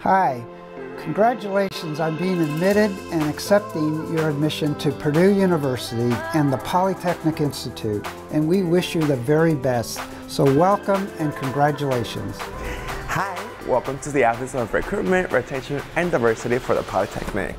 Hi, congratulations on being admitted and accepting your admission to Purdue University and the Polytechnic Institute, and we wish you the very best. So welcome and congratulations. Hi, welcome to the Office of Recruitment, Retention, and Diversity for the Polytechnic.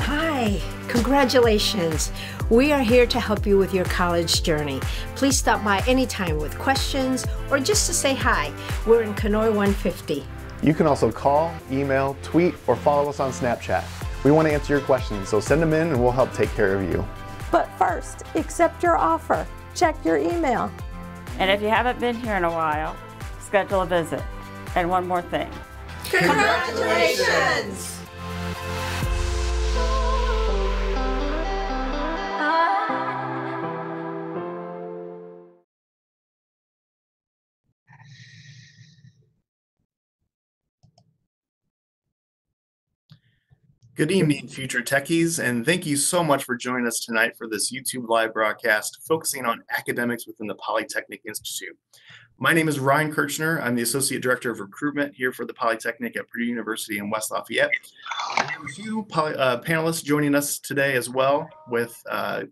Hi, congratulations. We are here to help you with your college journey. Please stop by anytime with questions or just to say hi. We're in Knoy 150. You can also call, email, tweet, or follow us on Snapchat. We want to answer your questions, so send them in and we'll help take care of you. But first, accept your offer. Check your email. And if you haven't been here in a while, schedule a visit. And one more thing. Congratulations! Good evening, future techies, and thank you so much for joining us tonight for this YouTube live broadcast focusing on academics within the Polytechnic Institute. My name is Ryne Kerchner. I'm the Associate Director of Recruitment here for the Polytechnic at Purdue University in West Lafayette. We have a few poly, uh, panelists joining us today as well with uh,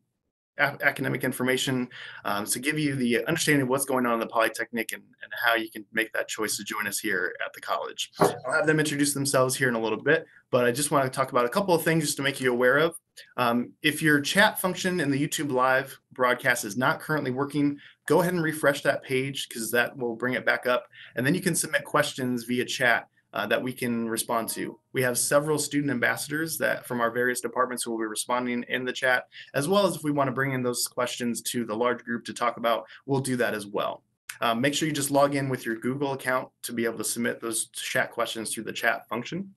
academic information um, to give you the understanding of what's going on in the Polytechnic and, and how you can make that choice to join us here at the college. I'll have them introduce themselves here in a little bit, but I just want to talk about a couple of things just to make you aware of. Um, if your chat function in the YouTube live broadcast is not currently working, go ahead and refresh that page because that will bring it back up. And then you can submit questions via chat uh, that we can respond to. We have several student ambassadors that from our various departments who will be responding in the chat, as well as if we want to bring in those questions to the large group to talk about, we'll do that as well. Um, make sure you just log in with your Google account to be able to submit those chat questions through the chat function.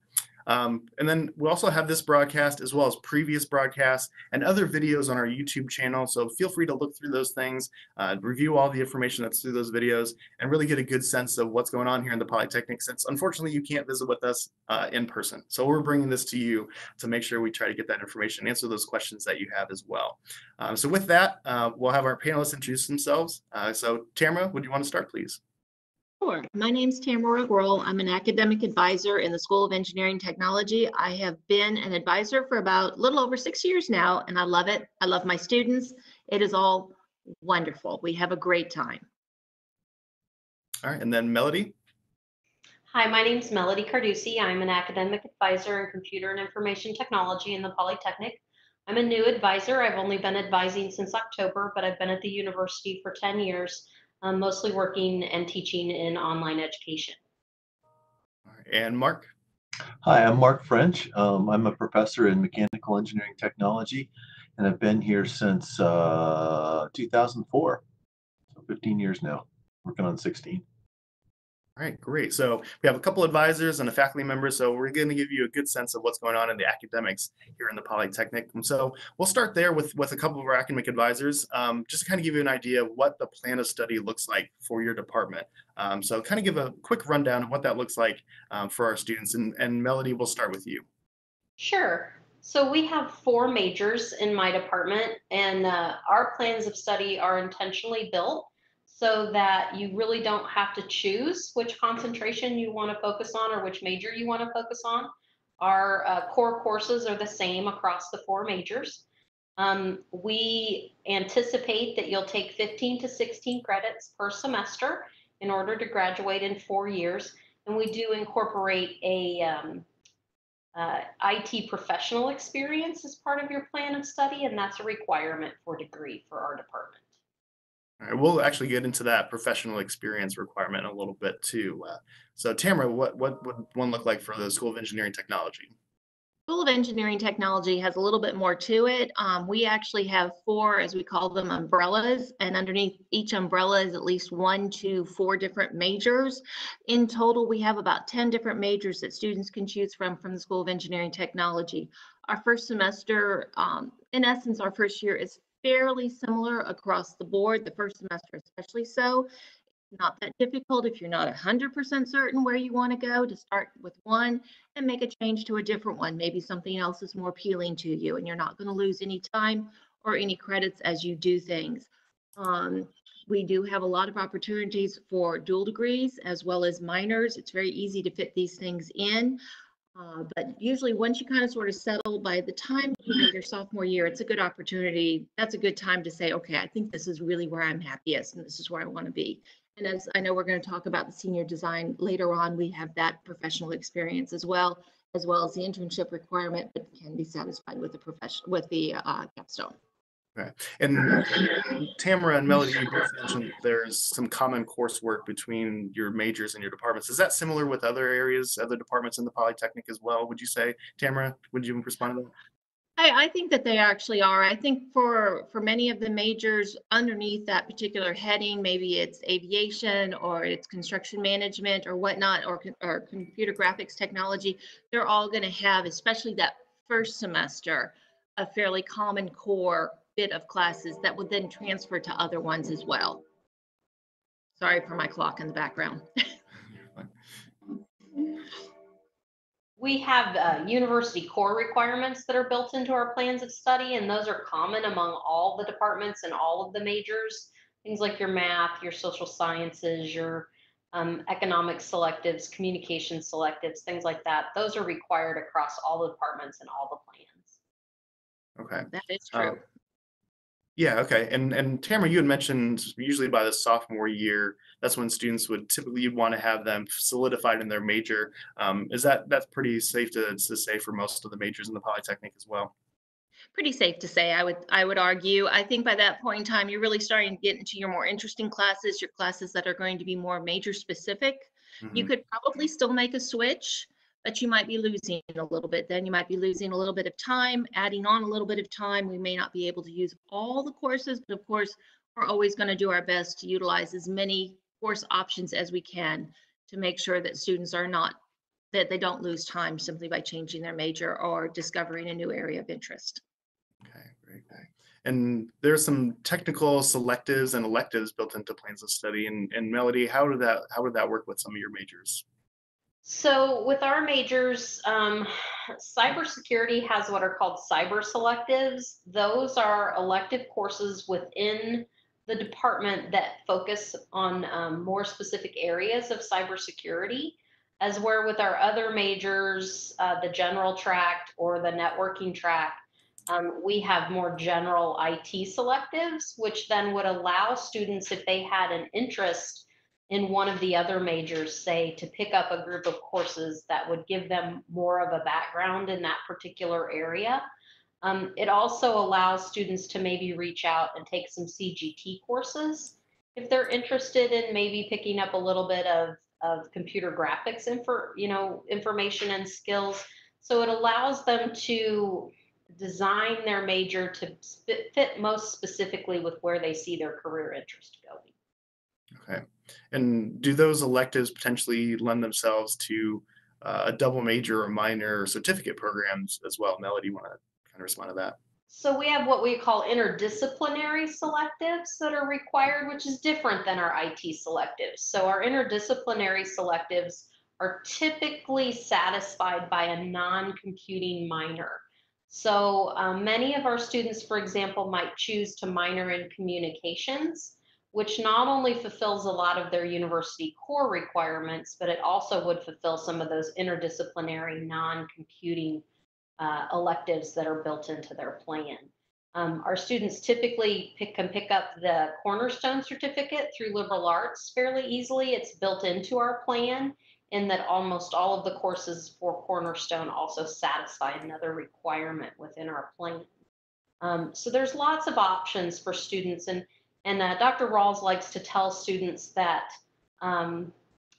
Um, and then we also have this broadcast as well as previous broadcasts and other videos on our YouTube channel. So feel free to look through those things, uh, review all the information that's through those videos, and really get a good sense of what's going on here in the Polytechnic since unfortunately you can't visit with us uh, in person. So we're bringing this to you to make sure we try to get that information, answer those questions that you have as well. Um, so with that, uh, we'll have our panelists introduce themselves. Uh, so Tamera, would you want to start, please? Sure. My name's Tamera Groll. I'm an academic advisor in the School of Engineering Technology. I have been an advisor for about a little over six years now, and I love it. I love my students. It is all wonderful. We have a great time. All right, and then Melody. Hi, my name is Melody Carducci. I'm an academic advisor in computer and information technology in the Polytechnic. I'm a new advisor. I've only been advising since October, but I've been at the university for 10 years um, mostly working and teaching in online education. And Mark? Hi, I'm Mark French. Um, I'm a professor in mechanical engineering technology, and I've been here since uh, 2004, so 15 years now, working on 16. All right, great. So we have a couple advisors and a faculty member. So we're going to give you a good sense of what's going on in the academics here in the Polytechnic. And so we'll start there with, with a couple of our academic advisors, um, just to kind of give you an idea of what the plan of study looks like for your department. Um, so kind of give a quick rundown of what that looks like um, for our students. And, and Melody, we'll start with you. Sure. So we have four majors in my department, and uh, our plans of study are intentionally built so that you really don't have to choose which concentration you want to focus on or which major you want to focus on. Our uh, core courses are the same across the four majors. Um, we anticipate that you'll take 15 to 16 credits per semester in order to graduate in four years. And we do incorporate a um, uh, IT professional experience as part of your plan of study, and that's a requirement for degree for our department. All right, we'll actually get into that professional experience requirement a little bit too. Uh, so Tamera, what, what would one look like for the School of Engineering Technology? School of Engineering Technology has a little bit more to it. Um, we actually have four, as we call them, umbrellas, and underneath each umbrella is at least one to four different majors. In total, we have about 10 different majors that students can choose from from the School of Engineering Technology. Our first semester, um, in essence, our first year is fairly similar across the board, the first semester especially so. Not that difficult if you're not 100% certain where you want to go to start with one and make a change to a different one. Maybe something else is more appealing to you and you're not going to lose any time or any credits as you do things. Um, we do have a lot of opportunities for dual degrees as well as minors. It's very easy to fit these things in. Uh, but usually once you kind of sort of settle by the time you your sophomore year, it's a good opportunity. That's a good time to say, okay, I think this is really where I'm happiest and this is where I want to be. And as I know we're going to talk about the senior design later on, we have that professional experience as well, as well as the internship requirement, but can be satisfied with the profession with the uh, capstone. And Tamera and Melody, you both mentioned there's some common coursework between your majors and your departments. Is that similar with other areas, other departments in the Polytechnic as well? Would you say, Tamera, would you respond to that? I, I think that they actually are. I think for for many of the majors underneath that particular heading, maybe it's aviation or it's construction management or whatnot, or or computer graphics technology. They're all going to have, especially that first semester, a fairly common core bit of classes that would then transfer to other ones as well. Sorry for my clock in the background. we have uh, university core requirements that are built into our plans of study, and those are common among all the departments and all of the majors. Things like your math, your social sciences, your um, economic selectives, communication selectives, things like that. Those are required across all the departments and all the plans. Okay. That is true. Um, yeah, okay. And and Tamera, you had mentioned usually by the sophomore year, that's when students would typically want to have them solidified in their major. Um, is that that's pretty safe to, to say for most of the majors in the Polytechnic as well? Pretty safe to say, I would I would argue. I think by that point in time, you're really starting to get into your more interesting classes, your classes that are going to be more major specific. Mm-hmm. You could probably still make a switch but you might be losing a little bit. Then you might be losing a little bit of time, adding on a little bit of time. We may not be able to use all the courses, but of course, we're always going to do our best to utilize as many course options as we can to make sure that students are not that they don't lose time simply by changing their major or discovering a new area of interest. Okay, great. And there's some technical selectives and electives built into plans of study. And, and Melody, how did that how did that work with some of your majors? So with our majors, um, cybersecurity has what are called cyber selectives. Those are elective courses within the department that focus on um, more specific areas of cybersecurity, as where with our other majors, uh, the general track or the networking track, um, we have more general IT selectives, which then would allow students, if they had an interest in one of the other majors, say, to pick up a group of courses that would give them more of a background in that particular area. Um, it also allows students to maybe reach out and take some CGT courses if they're interested in maybe picking up a little bit of, of computer graphics info, you know, information and skills. So it allows them to design their major to fit most specifically with where they see their career interest going. Okay. And do those electives potentially lend themselves to uh, a double major or minor certificate programs as well? Melody, you want to kind of respond to that? So we have what we call interdisciplinary selectives that are required, which is different than our IT selectives. So our interdisciplinary selectives are typically satisfied by a non-computing minor. So um, many of our students, for example, might choose to minor in communications which not only fulfills a lot of their university core requirements, but it also would fulfill some of those interdisciplinary non-computing uh, electives that are built into their plan. Um, our students typically pick, can pick up the Cornerstone certificate through liberal arts fairly easily. It's built into our plan in that almost all of the courses for Cornerstone also satisfy another requirement within our plan. Um, so there's lots of options for students and and uh, Dr. Rawls likes to tell students that um,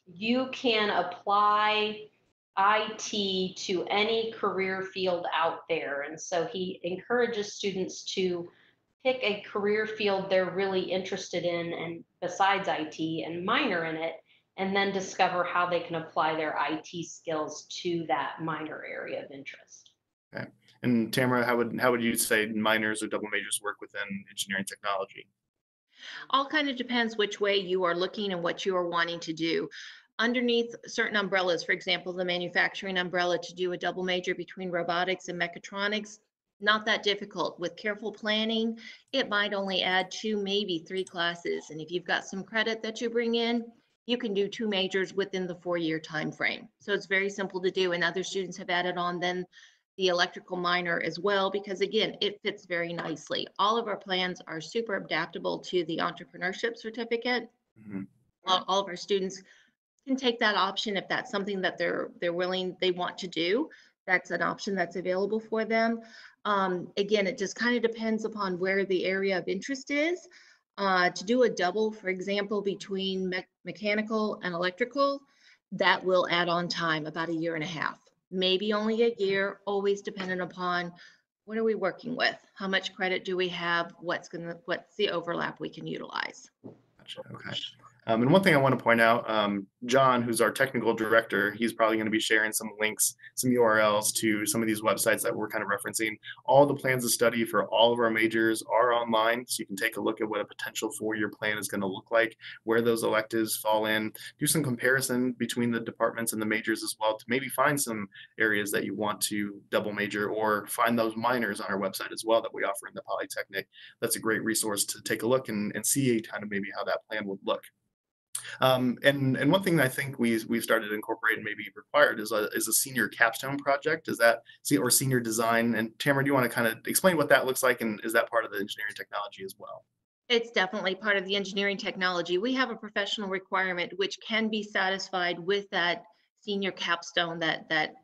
you can apply IT to any career field out there. And so he encourages students to pick a career field they're really interested in and besides IT and minor in it, and then discover how they can apply their IT skills to that minor area of interest. Okay. And Tamera, how would how would you say minors or double majors work within engineering technology? All kind of depends which way you are looking and what you are wanting to do. Underneath certain umbrellas, for example, the manufacturing umbrella to do a double major between robotics and mechatronics, not that difficult. With careful planning, it might only add two, maybe three classes. And if you've got some credit that you bring in, you can do two majors within the four-year time frame. So it's very simple to do. And other students have added on then the electrical minor as well, because again, it fits very nicely. All of our plans are super adaptable to the entrepreneurship certificate. Mhm. All, all of our students can take that option if that's something that they're they're willing they want to do. That's an option that's available for them. Um, again, it just kind of depends upon where the area of interest is. Uh, to do a double, for example, between me- mechanical and electrical, that will add on time, about a year and a half. Maybe only a year, always dependent upon what are we working with? How much credit do we have? What's gonna, what's the overlap we can utilize? Gotcha. Okay. Um, and one thing I want to point out, um, John, who's our technical director, he's probably going to be sharing some links, some URLs to some of these websites that we're kind of referencing. All the plans of study for all of our majors are online, so you can take a look at what a potential four-year plan is going to look like, where those electives fall in, do some comparison between the departments and the majors as well to maybe find some areas that you want to double major or find those minors on our website as well that we offer in the Polytechnic. That's a great resource to take a look and, and see kind of maybe how that plan would look. Um, and and one thing I think we we've started to incorporate and maybe required is a is a senior capstone project. Is that or senior design? And Tamera, do you want to kind of explain what that looks like and is that part of the engineering technology as well? It's definitely part of the engineering technology. We have a professional requirement which can be satisfied with that senior capstone that that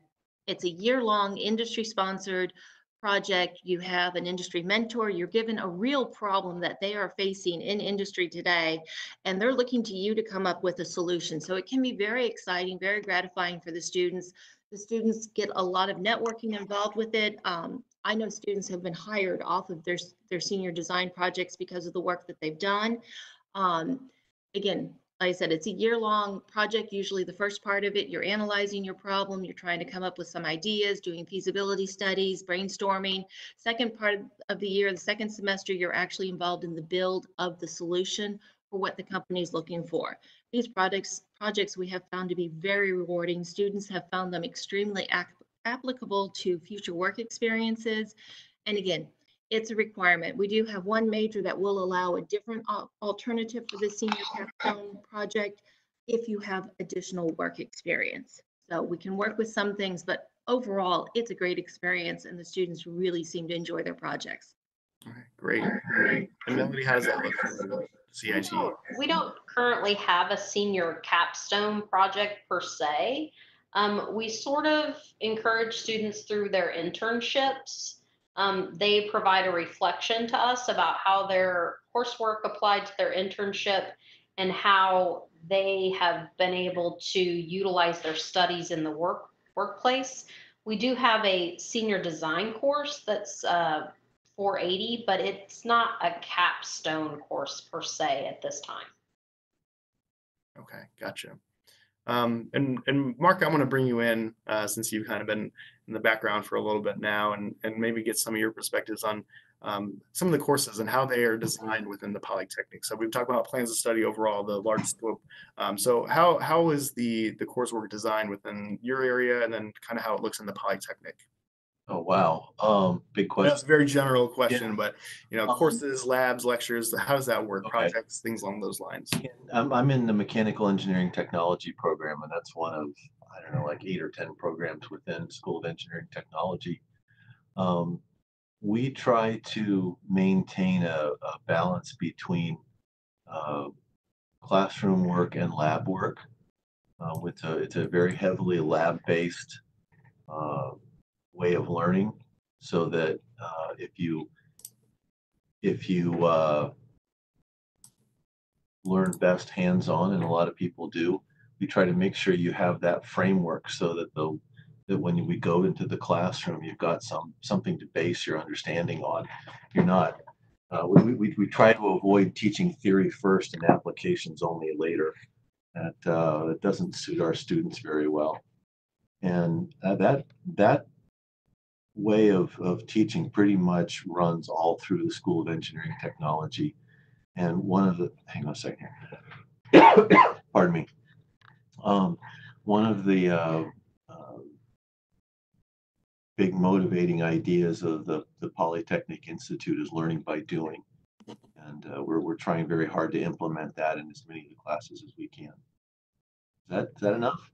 it's a year-long industry-sponsored project. You have an industry mentor. You're given a real problem that they are facing in industry today, and they're looking to you to come up with a solution. So it can be very exciting, very gratifying for the students. The students get a lot of networking involved with it. Um, I know students have been hired off of their, their senior design projects because of the work that they've done. Um, again, like I said, it's a year-long project. Usually the first part of it, you're analyzing your problem, you're trying to come up with some ideas, doing feasibility studies, brainstorming. Second part of the year, the second semester, you're actually involved in the build of the solution for what the company is looking for. These projects, projects we have found to be very rewarding. Students have found them extremely applicable to future work experiences. And again, it's a requirement. We do have one major that will allow a different al- alternative for the senior capstone project if you have additional work experience. So we can work with some things, but overall, it's a great experience and the students really seem to enjoy their projects. All right, great. And Melody, how does that look for the CIT? don't- We don't currently have a senior capstone project per se. Um, we sort of encourage students through their internships. Um, they provide a reflection to us about how their coursework applied to their internship and how they have been able to utilize their studies in the work workplace. We do have a senior design course that's uh, 480, but it's not a capstone course per se at this time. Okay, gotcha. Um, and and Mark, I want to bring you in uh, since you've kind of been in the background for a little bit now, and and maybe get some of your perspectives on um, some of the courses and how they are designed within the Polytechnic. So we've talked about plans of study overall, the large scope. Um, so how how is the the coursework designed within your area, and then kind of how it looks in the Polytechnic? Oh, wow. Um, big question. That's a very general question, but you know, Um, courses, labs, lectures, how does that work? Okay. Projects, things along those lines. I'm, I'm in the mechanical engineering technology program, and that's one of, I don't know, like eight or 10 programs within School of Engineering Technology. Um, we try to maintain a, a balance between uh, classroom work and lab work. Uh, with a, it's a very heavily lab-based uh, way of learning, so that uh, if you if you uh, learn best hands-on, and a lot of people do. We try to make sure you have that framework so that the that when we go into the classroom, you've got some something to base your understanding on. You're not. Uh, we, we, we try to avoid teaching theory first and applications only later. That uh, that doesn't suit our students very well, and uh, that that way of, of teaching pretty much runs all through the School of Engineering Technology. And one of the, hang on a second here. Pardon me. Um, one of the, uh, uh, big motivating ideas of the, the Polytechnic Institute is learning by doing. And uh, we're, we're trying very hard to implement that in as many of the classes as we can. Is that, is that enough?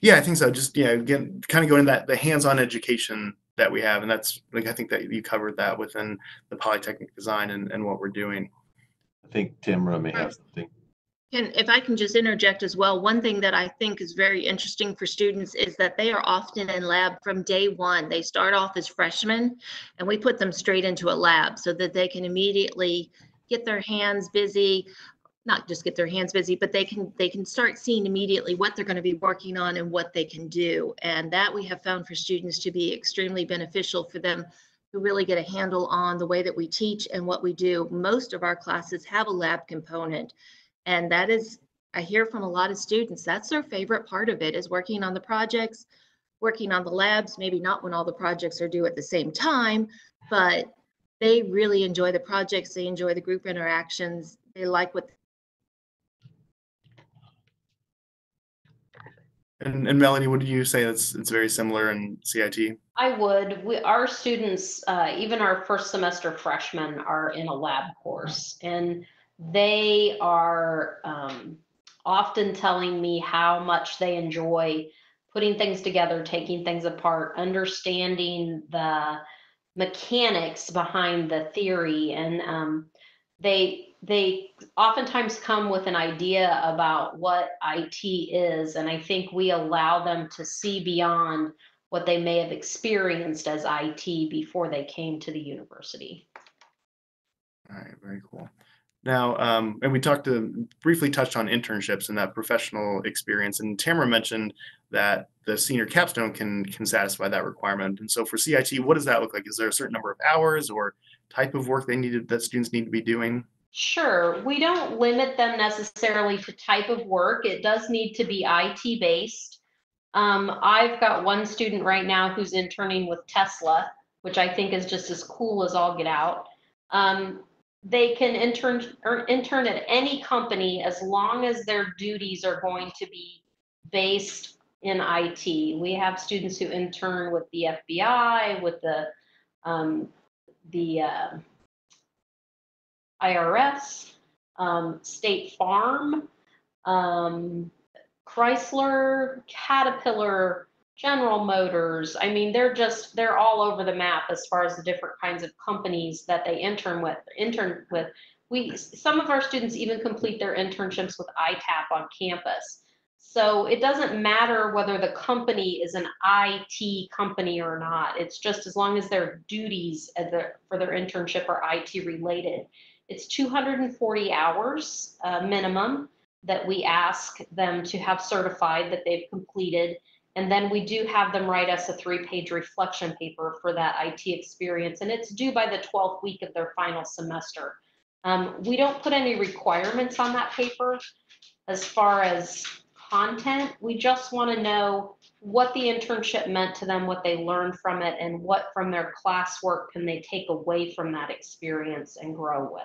Yeah, I think so. Just yeah, again, kind of going that the hands-on education that we have, and that's like I think that you covered that within the Polytechnic design and, and what we're doing. I think Tamera may have something. And if I can just interject as well, one thing that I think is very interesting for students is that they are often in lab from day one. They start off as freshmen and we put them straight into a lab so that they can immediately get their hands busy, not just get their hands busy, but they can they can start seeing immediately what they're going to be working on and what they can do. And that we have found for students to be extremely beneficial for them to really get a handle on the way that we teach and what we do. Most of our classes have a lab component. And that is, I hear from a lot of students, that's their favorite part of it is working on the projects, working on the labs, maybe not when all the projects are due at the same time, but they really enjoy the projects. They enjoy the group interactions. They like what And, and Melanie, would you say it's it's very similar in CIT? I would. We, our students, uh, even our first semester freshmen, are in a lab course, and they are um, often telling me how much they enjoy putting things together, taking things apart, understanding the mechanics behind the theory, and um, they they oftentimes come with an idea about what IT is, and I think we allow them to see beyond what they may have experienced as IT before they came to the university. All right, very cool. Now, um, and we talked to briefly touched on internships and that professional experience, and Tamera mentioned that the senior capstone can can satisfy that requirement. And so for CIT, what does that look like? Is there a certain number of hours or type of work they needed that students need to be doing? Sure. We don't limit them necessarily to type of work. It does need to be IT based. Um, I've got one student right now who's interning with Tesla, which I think is just as cool as all get out. Um, they can intern or intern at any company as long as their duties are going to be based in IT. We have students who intern with the FBI, with the um, the uh, IRS, um, State Farm, um, Chrysler, Caterpillar, General Motors. I mean, they're just they're all over the map as far as the different kinds of companies that they intern with. Intern with. We some of our students even complete their internships with ITAP on campus. So it doesn't matter whether the company is an IT company or not. It's just as long as their duties for their internship are IT related. It's 240 hours uh, minimum that we ask them to have certified that they've completed. And then we do have them write us a three page reflection paper for that IT experience. And it's due by the 12th week of their final semester. Um, we don't put any requirements on that paper as far as content. We just want to know what the internship meant to them, what they learned from it, and what from their classwork can they take away from that experience and grow with.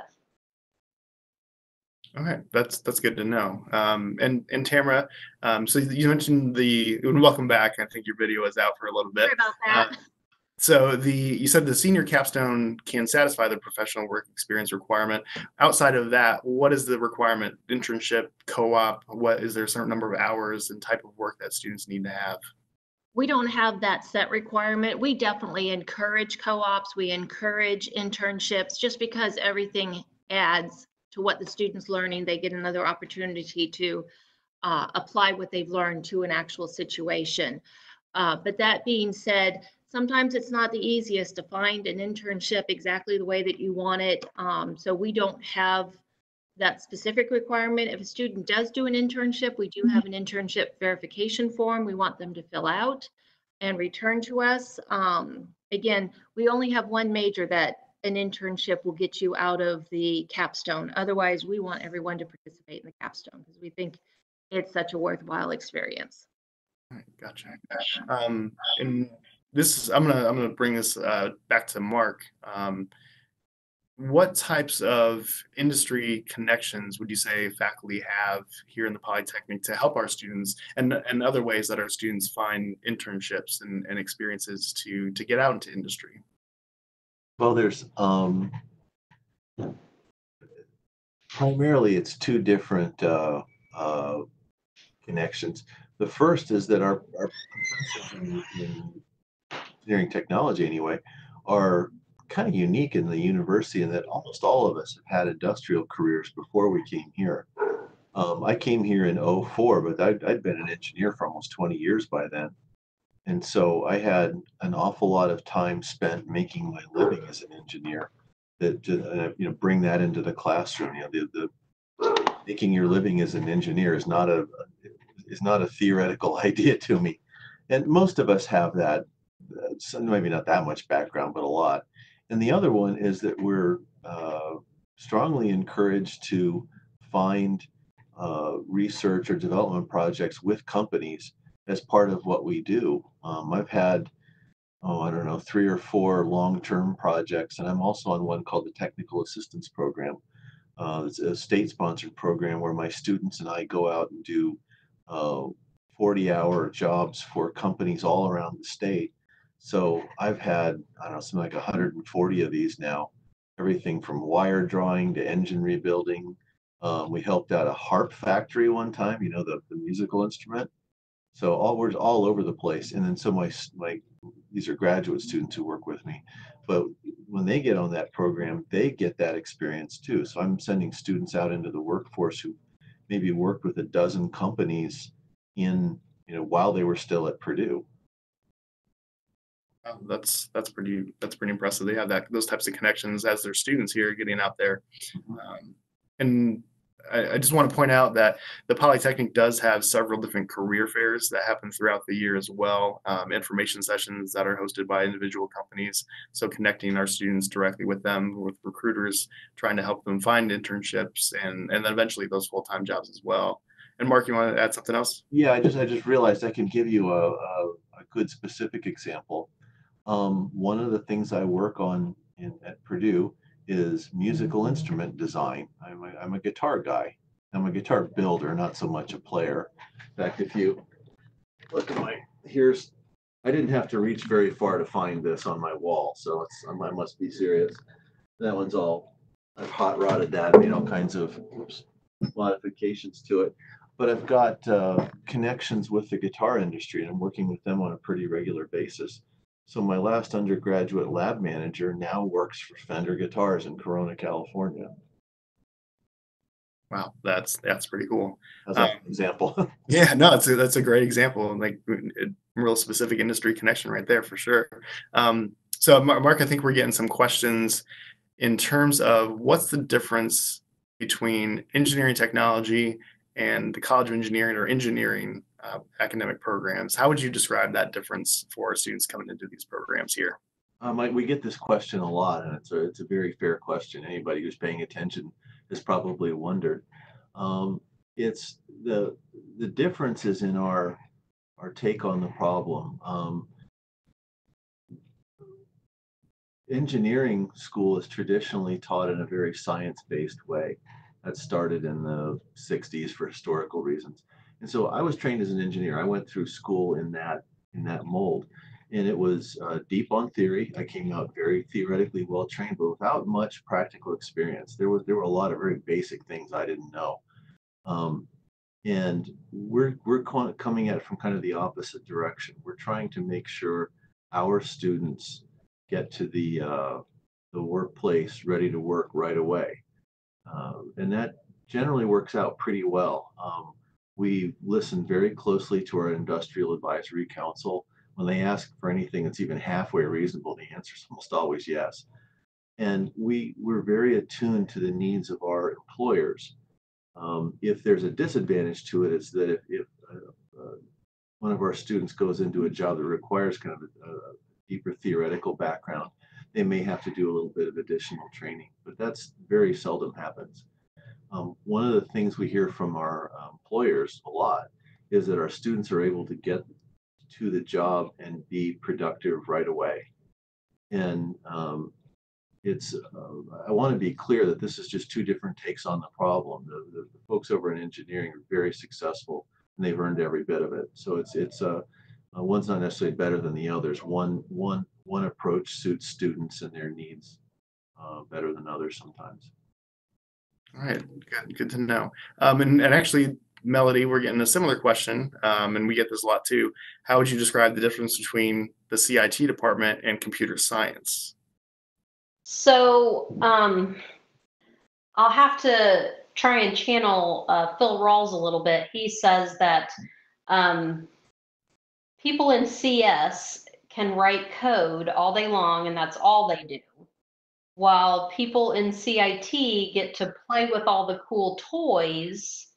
Okay, that's that's good to know. Um, and and Tamera, um, so you mentioned the welcome back. I think your video is out for a little bit. Sorry about that. Uh, so the you said the senior capstone can satisfy the professional work experience requirement. Outside of that, what is the requirement? Internship, co-op? What is there a certain number of hours and type of work that students need to have? We don't have that set requirement. We definitely encourage co-ops. We encourage internships just because everything adds to what the student's learning, they get another opportunity to uh, apply what they've learned to an actual situation. Uh, but that being said, sometimes it's not the easiest to find an internship exactly the way that you want it. Um, so we don't have that specific requirement. If a student does do an internship, we do mm-hmm. have an internship verification form we want them to fill out and return to us. Um, again, we only have one major that an internship will get you out of the capstone. Otherwise, we want everyone to participate in the capstone because we think it's such a worthwhile experience. gotcha. Um, and this is I'm gonna I'm gonna bring this uh, back to Mark. Um, what types of industry connections would you say faculty have here in the Polytechnic to help our students and, and other ways that our students find internships and, and experiences to, to get out into industry? Well, there's um, primarily it's two different uh, uh, connections. The first is that our, our professors in, in engineering technology, anyway, are kind of unique in the university in that almost all of us have had industrial careers before we came here. Um, I came here in 04, but I'd, I'd been an engineer for almost 20 years by then. And so I had an awful lot of time spent making my living as an engineer that, uh, you know, bring that into the classroom. You know, the, the making your living as an engineer is not a, is not a theoretical idea to me. And most of us have that, uh, maybe not that much background, but a lot. And the other one is that we're uh, strongly encouraged to find uh, research or development projects with companies as part of what we do. Um, I've had, oh, I don't know, three or four long term projects, and I'm also on one called the Technical Assistance Program. Uh, it's a state sponsored program where my students and I go out and do uh, 40 hour jobs for companies all around the state so I've had, I don't know, something like 140 of these now, everything from wire drawing to engine rebuilding. Um, we helped out a harp factory one time, you know, the, the musical instrument. So all we're all over the place. And then so my, my, these are graduate students who work with me, but when they get on that program, they get that experience too. So I'm sending students out into the workforce who maybe worked with a dozen companies in, you know, while they were still at Purdue Oh, that's that's pretty that's pretty impressive. They have that those types of connections as their students here getting out there, mm-hmm. um, and I, I, just want to point out that the Polytechnic does have several different career fairs that happen throughout the year as well. Um, information sessions that are hosted by individual companies, so connecting our students directly with them, with recruiters, trying to help them find internships and and then eventually those full time jobs as well. And Mark, you want to add something else? Yeah, I just I just realized I can give you a, a, a good specific example. Um, one of the things I work on in, at Purdue is musical instrument design. I'm a, I'm a guitar guy. I'm a guitar builder, not so much a player. In fact, if you look at my, here's, I didn't have to reach very far to find this on my wall, so I must be serious. That one's all, I've hot rodded that, made all kinds of oops, modifications to it. But I've got uh, connections with the guitar industry and I'm working with them on a pretty regular basis. So my last undergraduate lab manager now works for Fender Guitars in Corona, California. Wow, that's that's pretty cool. As an um, example. yeah, no, that's a, that's a great example. and Like a real specific industry connection right there for sure. Um, so Mark, I think we're getting some questions in terms of what's the difference between engineering technology and the College of Engineering or engineering uh, academic programs. How would you describe that difference for students coming into these programs here? Um, we get this question a lot, and it's a it's a very fair question. Anybody who's paying attention has probably wondered. Um, it's the the difference is in our our take on the problem. Um, engineering school is traditionally taught in a very science-based way. That started in the 60s for historical reasons. And so I was trained as an engineer. I went through school in that in that mold, and it was uh, deep on theory. I came out very theoretically well trained, but without much practical experience. There was there were a lot of very basic things I didn't know. Um, and we're we're coming at it from kind of the opposite direction. We're trying to make sure our students get to the uh, the workplace ready to work right away, um, and that generally works out pretty well. Um, we listen very closely to our industrial advisory council. When they ask for anything that's even halfway reasonable, the answer is almost always yes. And we, we're very attuned to the needs of our employers. Um, if there's a disadvantage to it, it's that if, if uh, uh, one of our students goes into a job that requires kind of a, a deeper theoretical background, they may have to do a little bit of additional training, but that's very seldom happens. Um, one of the things we hear from our uh, employers a lot is that our students are able to get to the job and be productive right away. And um, it's uh, I want to be clear that this is just two different takes on the problem. The, the, the, folks over in engineering are very successful and they've earned every bit of it. So it's it's uh, uh, one's not necessarily better than the others. One one one approach suits students and their needs uh, better than others sometimes. All right, good, good to know. Um, and, and actually, Melody, we're getting a similar question, um, and we get this a lot too. How would you describe the difference between the CIT department and computer science? So um, I'll have to try and channel uh, Phil Rawls a little bit. He says that um, people in CS can write code all day long, and that's all they do. While people in CIT get to play with all the cool toys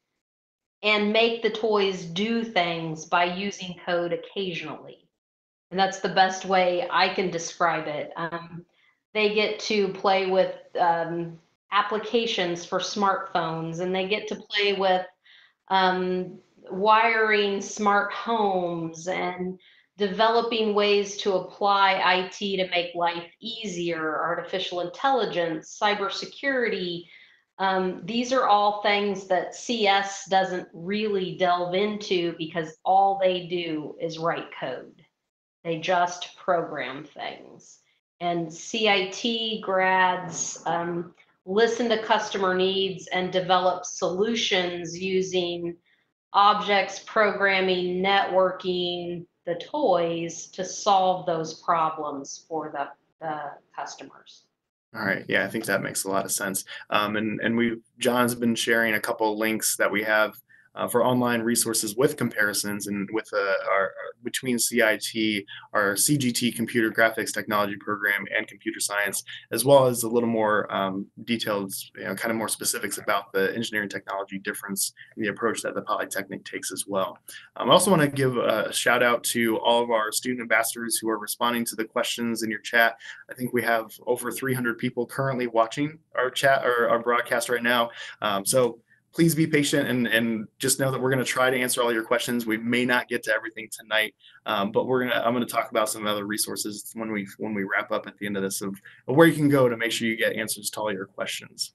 and make the toys do things by using code occasionally. And that's the best way I can describe it. Um, they get to play with um, applications for smartphones and they get to play with um, wiring smart homes and developing ways to apply IT to make life easier, artificial intelligence, cybersecurity. Um, these are all things that CS doesn't really delve into because all they do is write code. They just program things. And CIT grads um, listen to customer needs and develop solutions using objects, programming, networking, the toys to solve those problems for the, the customers. All right. Yeah, I think that makes a lot of sense. Um, and and we John's been sharing a couple links that we have uh, for online resources with comparisons and with uh, our, between CIT, our CGT computer graphics technology program and computer science, as well as a little more um, detailed, you know, kind of more specifics about the engineering technology difference and the approach that the Polytechnic takes as well. Um, I also want to give a shout out to all of our student ambassadors who are responding to the questions in your chat. I think we have over 300 people currently watching our chat or our broadcast right now. Um, so please be patient and, and just know that we're going to try to answer all your questions. We may not get to everything tonight, um, but we're gonna I'm going to talk about some other resources when we when we wrap up at the end of this of, of where you can go to make sure you get answers to all your questions.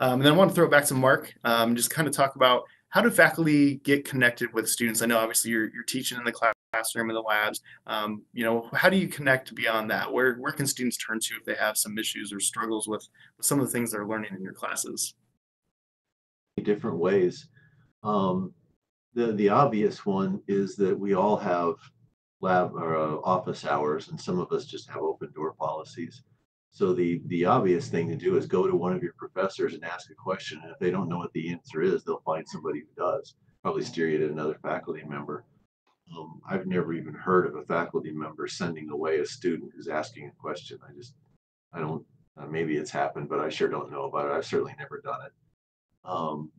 Um, and then I want to throw it back to Mark, um, just kind of talk about how do faculty get connected with students? I know obviously you're, you're teaching in the classroom in the labs. Um, you know, how do you connect beyond that? Where where can students turn to if they have some issues or struggles with, with some of the things they're learning in your classes? Different ways. Um, the the obvious one is that we all have lab or uh, office hours, and some of us just have open door policies. So the the obvious thing to do is go to one of your professors and ask a question. And if they don't know what the answer is, they'll find somebody who does. Probably steer you to another faculty member. Um, I've never even heard of a faculty member sending away a student who's asking a question. I just I don't. Uh, maybe it's happened, but I sure don't know about it. I've certainly never done it. Um,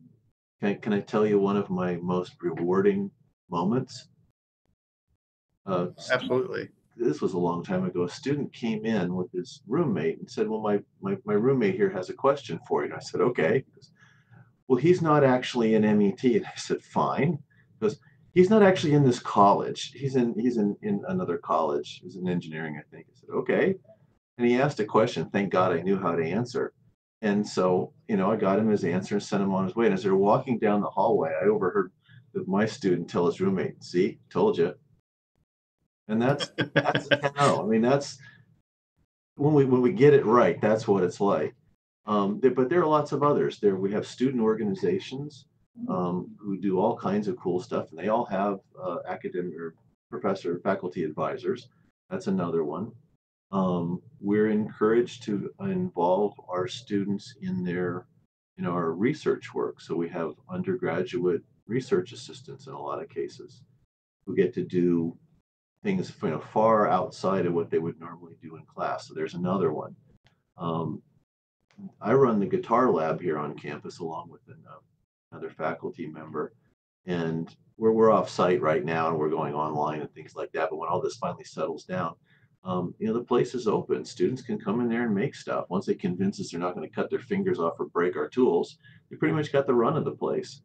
can, I, can I tell you one of my most rewarding moments? Uh, Absolutely. This was a long time ago. A student came in with his roommate and said, Well, my, my, my roommate here has a question for you. And I said, Okay. Goes, well, he's not actually in MET. And I said, Fine. Because he's not actually in this college. He's in he's in, in another college. He's in engineering, I think. I said, Okay. And he asked a question. Thank God I knew how to answer. And so, you know, I got him his answer and sent him on his way. And as they're walking down the hallway, I overheard my student tell his roommate, "See, told you." And that's that's how. I mean that's when we when we get it right, that's what it's like. Um, there, but there are lots of others. There we have student organizations um, who do all kinds of cool stuff, and they all have uh, academic or professor faculty advisors. That's another one um, we're encouraged to involve our students in their in our research work. So we have undergraduate research assistants in a lot of cases who get to do things you know, far outside of what they would normally do in class. So there's another one. Um, I run the guitar lab here on campus along with another faculty member. And we're, we're off site right now and we're going online and things like that. But when all this finally settles down, um, you know, the place is open. Students can come in there and make stuff. Once they convince us they're not going to cut their fingers off or break our tools, they pretty much got the run of the place.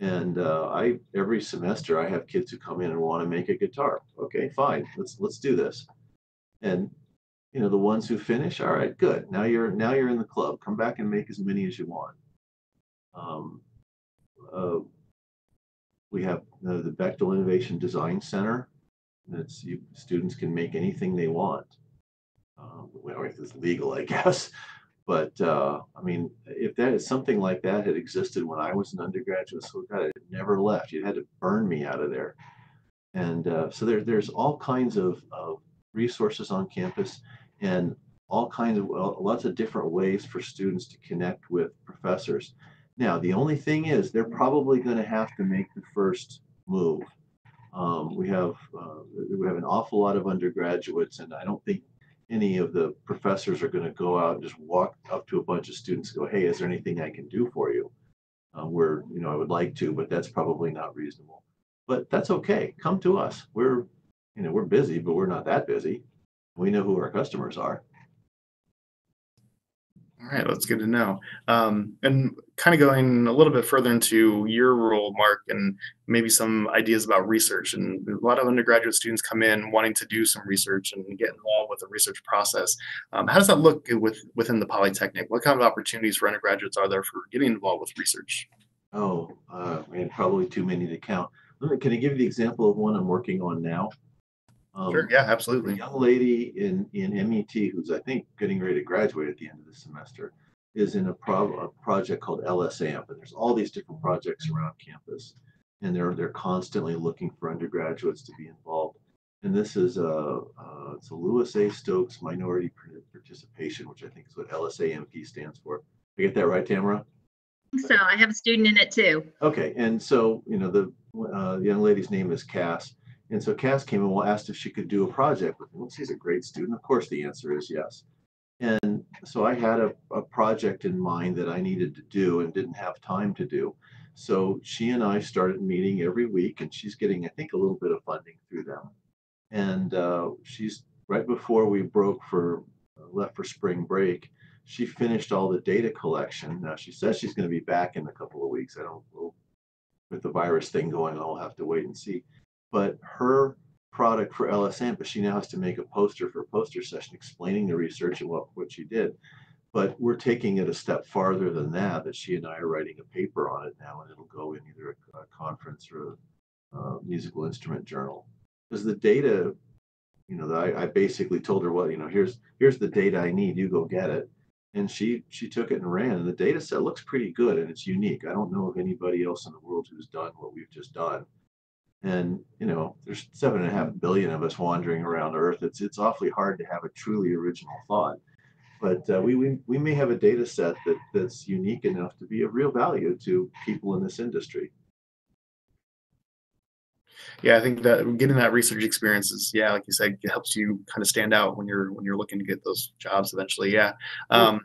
And uh, I every semester I have kids who come in and want to make a guitar. Okay, fine, let's let's do this. And you know, the ones who finish, all right, good. Now you're now you're in the club. Come back and make as many as you want. Um, uh, we have the, the Bechtel Innovation Design Center. That's you, students can make anything they want. Um, well, if it's legal, I guess. But uh, I mean, if that is something like that had existed when I was an undergraduate, so God, it never left. You had to burn me out of there. And uh, so there, there's all kinds of, of resources on campus and all kinds of lots of different ways for students to connect with professors. Now, the only thing is they're probably going to have to make the first move. Um, we have uh, we have an awful lot of undergraduates, and I don't think any of the professors are going to go out and just walk up to a bunch of students and go, "Hey, is there anything I can do for you?" Uh, where you know I would like to, but that's probably not reasonable. But that's okay. Come to us. We're you know we're busy, but we're not that busy. We know who our customers are. All right, that's good to know. Um, and kind of going a little bit further into your role, Mark, and maybe some ideas about research. And a lot of undergraduate students come in wanting to do some research and get involved with the research process. Um, how does that look with within the Polytechnic? What kind of opportunities for undergraduates are there for getting involved with research? Oh, uh, man, probably too many to count. Can I give you the example of one I'm working on now? Um, sure. Yeah, absolutely. A young lady in in MET who's I think getting ready to graduate at the end of the semester is in a, pro- a project called LSAMP, and there's all these different projects around campus, and they're they're constantly looking for undergraduates to be involved. And this is a, a it's a Louis A. Stokes Minority Participation, which I think is what LSAMP stands for. I get that right, Tamera? So I have a student in it too. Okay, and so you know the uh, the young lady's name is Cass, and so Cass came and asked if she could do a project with me. Well, she's a great student. Of course, the answer is yes. And so I had a, a project in mind that I needed to do and didn't have time to do. So she and I started meeting every week, and she's getting, I think, a little bit of funding through them. And uh, she's right before we broke for uh, left for spring break. She finished all the data collection. Now she says she's going to be back in a couple of weeks. I don't know with the virus thing going, I'll have to wait and see but her product for LSAMP, but she now has to make a poster for a poster session explaining the research and what, what she did. But we're taking it a step farther than that, that she and I are writing a paper on it now, and it'll go in either a, a conference or a, a, musical instrument journal. Because the data, you know, I, I basically told her, well, you know, here's here's the data I need, you go get it. And she she took it and ran, and the data set looks pretty good and it's unique. I don't know of anybody else in the world who's done what we've just done and you know there's seven and a half billion of us wandering around earth. It's it's awfully hard to have a truly original thought. But uh, we, we we may have a data set that that's unique enough to be of real value to people in this industry. Yeah i think that getting that research experience is yeah like you said it helps you kind of stand out when you're when you're looking to get those jobs eventually. Yeah um,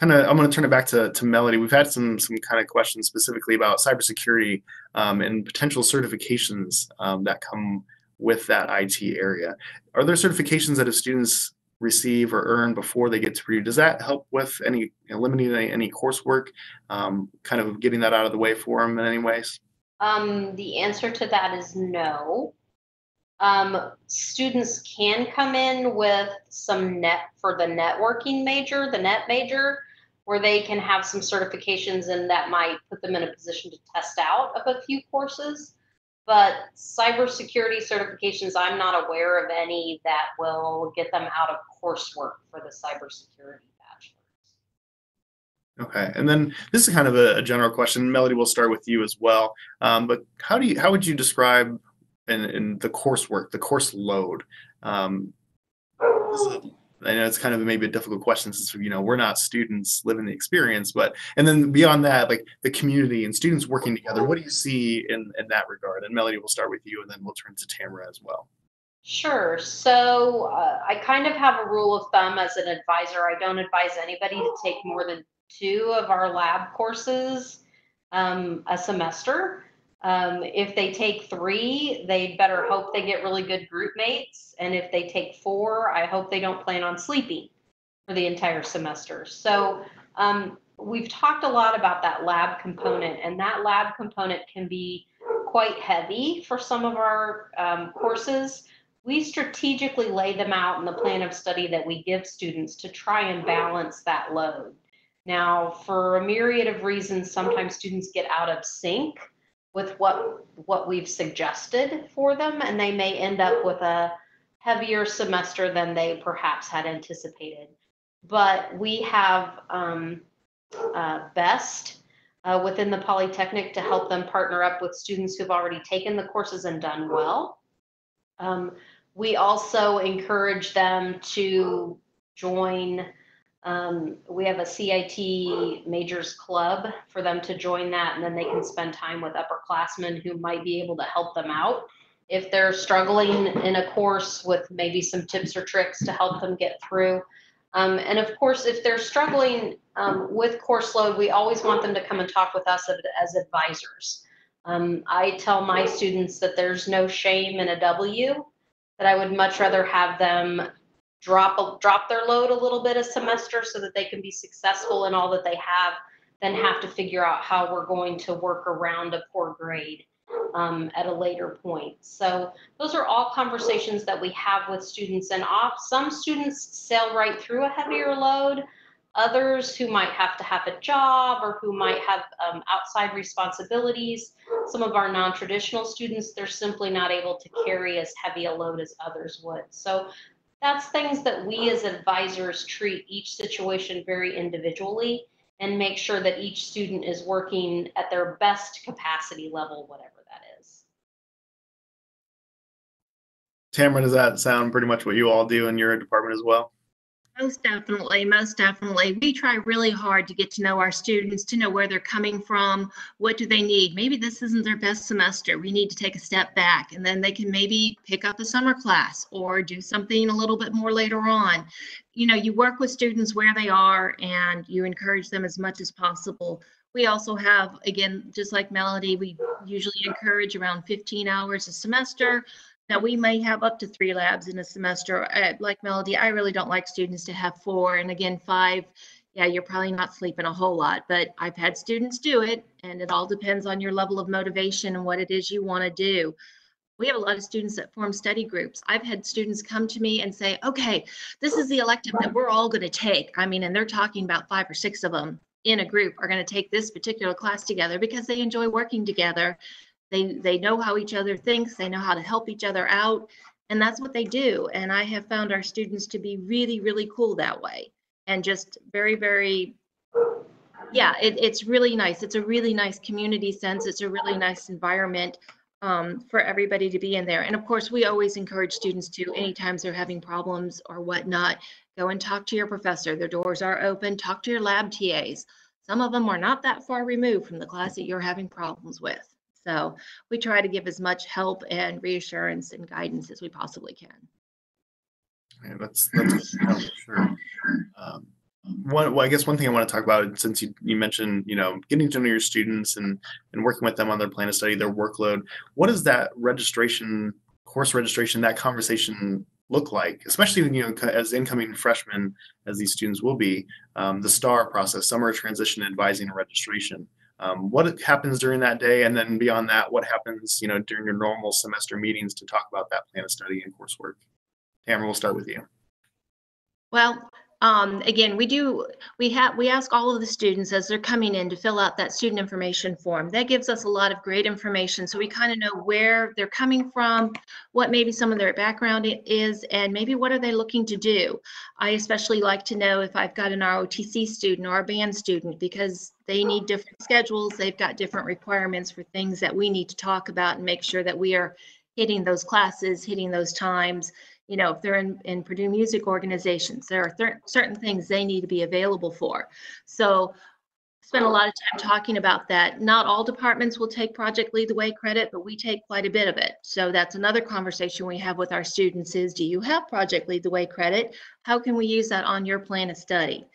kind of I'm going to turn it back to, to Melody. We've had some some kind of questions specifically about cybersecurity um, and potential certifications um, that come with that IT area. Are there certifications that if students receive or earn before they get to Purdue, does that help with any eliminating any, any coursework, um, kind of getting that out of the way for them in any ways? Um, the answer to that is no. Um, students can come in with some net for the networking major, the net major, where they can have some certifications and that might put them in a position to test out of a few courses. But cybersecurity certifications, I'm not aware of any that will get them out of coursework for the cybersecurity bachelor's. Okay, and then this is kind of a, a general question. Melody, we'll start with you as well. Um, but how do you how would you describe in, in the coursework, the course load? Um, I know it's kind of maybe a difficult question since you know we're not students living the experience, but and then beyond that, like the community and students working together. What do you see in in that regard? And Melody, we'll start with you, and then we'll turn to Tamera as well. Sure. So uh, I kind of have a rule of thumb as an advisor. I don't advise anybody to take more than two of our lab courses um, a semester. Um, if they take three, they better hope they get really good group mates. And if they take four, I hope they don't plan on sleeping for the entire semester. So um, we've talked a lot about that lab component, and that lab component can be quite heavy for some of our um, courses. we strategically lay them out in the plan of study that we give students to try and balance that load. Now, for a myriad of reasons, sometimes students get out of sync with what what we've suggested for them, and they may end up with a heavier semester than they perhaps had anticipated. But we have um, uh, BEST uh, within the Polytechnic to help them partner up with students who've already taken the courses and done well. Um, we also encourage them to join um, we have a CIT majors club for them to join that, and then they can spend time with upperclassmen who might be able to help them out if they're struggling in a course with maybe some tips or tricks to help them get through. Um, and of course, if they're struggling um, with course load, we always want them to come and talk with us as advisors. Um, I tell my students that there's no shame in a W, that I would much rather have them drop a, drop their load a little bit a semester so that they can be successful in all that they have then have to figure out how we're going to work around a poor grade um, at a later point. So those are all conversations that we have with students and off. Some students sail right through a heavier load. Others who might have to have a job or who might have um, outside responsibilities. Some of our non-traditional students, they're simply not able to carry as heavy a load as others would. So that's things that we as advisors treat each situation very individually and make sure that each student is working at their best capacity level, whatever that is. Tamera, does that sound pretty much what you all do in your department as well? Most definitely, most definitely. We try really hard to get to know our students, to know where they're coming from, what do they need. Maybe this isn't their best semester. We need to take a step back and then they can maybe pick up a summer class or do something a little bit more later on. You know, you work with students where they are and you encourage them as much as possible. We also have, again, just like Melody, we usually encourage around 15 hours a semester. Now, we may have up to three labs in a semester. Uh, like Melody, I really don't like students to have four. And again, five, yeah, you're probably not sleeping a whole lot, but I've had students do it. And it all depends on your level of motivation and what it is you want to do. We have a lot of students that form study groups. I've had students come to me and say, okay, this is the elective that we're all going to take. I mean, and they're talking about five or six of them in a group are going to take this particular class together because they enjoy working together they they know how each other thinks, they know how to help each other out, and that's what they do. And I have found our students to be really really cool that way and just very very yeah, it, it's really nice. It's a really nice community sense. It's a really nice environment um, for everybody to be in there. And of course, we always encourage students to, anytime they're having problems or whatnot, go and talk to your professor. Their doors are open. Talk to your lab TAs. Some of them are not that far removed from the class that you're having problems with. So we try to give as much help and reassurance and guidance as we possibly can. Yeah, that's that's sure. Um, one, well, I guess one thing I want to talk about, since you, you mentioned, you know, getting to know your students and and working with them on their plan of study, their workload. What does that registration, course registration, that conversation look like? Especially when you know, as incoming freshmen, as these students will be, um, the STAR process, summer transition advising and registration um, what happens during that day, and then beyond that, what happens, you know, during your normal semester meetings to talk about that plan of study and coursework. Tamera, we'll start with you. Well, um, again, we do, we have, we ask all of the students as they're coming in to fill out that student information form. That gives us a lot of great information. So we kind of know where they're coming from, what maybe some of their background is, and maybe what are they looking to do. I especially like to know if I've got an ROTC student or a band student because they need different schedules. They've got different requirements for things that we need to talk about and make sure that we are hitting those classes, hitting those times, you know, if they're in, in Purdue music organizations, there are certain things they need to be available for. So spend a lot of time talking about that. Not all departments will take Project Lead the Way credit, but we take quite a bit of it. So that's another conversation we have with our students is, do you have Project Lead the Way credit? How can we use that on your plan of study?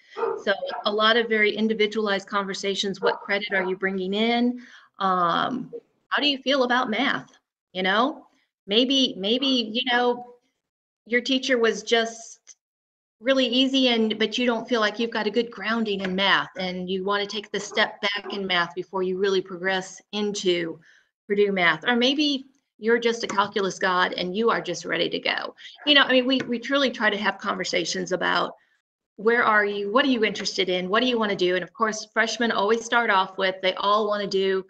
So a lot of very individualized conversations. What credit are you bringing in? Um, how do you feel about math? You know, maybe, maybe, you know, your teacher was just really easy and but you don't feel like you've got a good grounding in math and you want to take the step back in math before you really progress into Purdue math or maybe you're just a calculus god and you are just ready to go. You know, I mean, we, we truly try to have conversations about where are you? What are you interested in? What do you want to do? And of course, freshmen always start off with they all want to do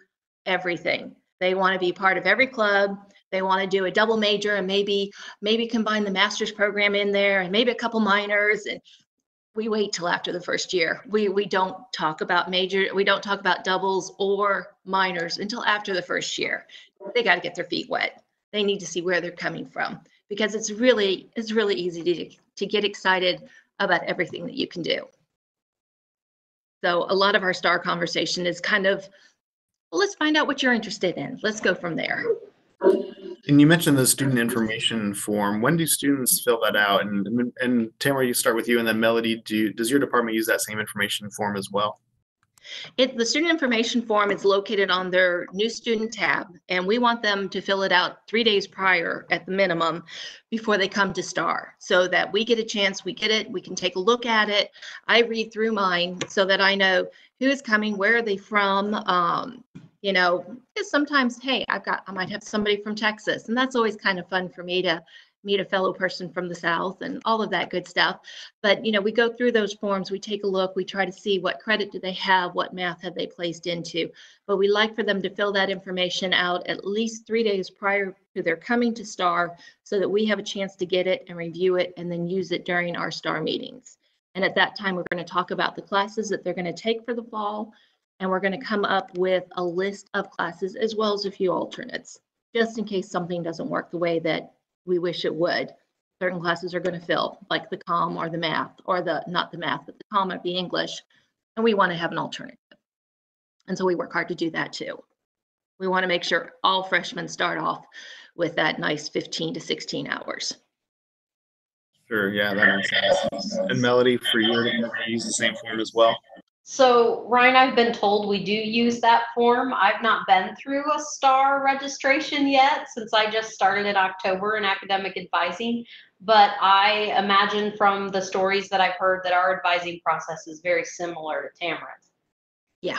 everything. They want to be part of every club. They want to do a double major and maybe maybe combine the master's program in there and maybe a couple minors and we wait till after the first year. We we don't talk about major, we don't talk about doubles or minors until after the first year. They got to get their feet wet. They need to see where they're coming from because it's really it's really easy to to get excited about everything that you can do. So a lot of our star conversation is kind of well, let's find out what you're interested in. Let's go from there. And you mentioned the student information form. When do students fill that out? And and Tamera, you start with you, and then Melody. Do does your department use that same information form as well? It, the student information form is located on their new student tab, and we want them to fill it out three days prior at the minimum before they come to STAR so that we get a chance, we get it, we can take a look at it. I read through mine so that I know who is coming, where are they from, um, you know, because sometimes, hey, I've got, I might have somebody from Texas, and that's always kind of fun for me to meet a fellow person from the South and all of that good stuff. But, you know, we go through those forms, we take a look, we try to see what credit do they have, what math have they placed into. But we like for them to fill that information out at least three days prior to their coming to STAR so that we have a chance to get it and review it and then use it during our STAR meetings. And at that time, we're going to talk about the classes that they're going to take for the fall and we're going to come up with a list of classes as well as a few alternates, just in case something doesn't work the way that we wish it would. Certain classes are going to fill, like the COM or the math, or the not the math, but the COM might the English, and we want to have an alternative. And so we work hard to do that too. We want to make sure all freshmen start off with that nice 15 to 16 hours. Sure, yeah, that makes sense. And Melody, for you, you use the same form as well? So Ryne, I've been told we do use that form. I've not been through a STAR registration yet since I just started in October in academic advising. But I imagine from the stories that I've heard that our advising process is very similar to Tamera's. Yeah.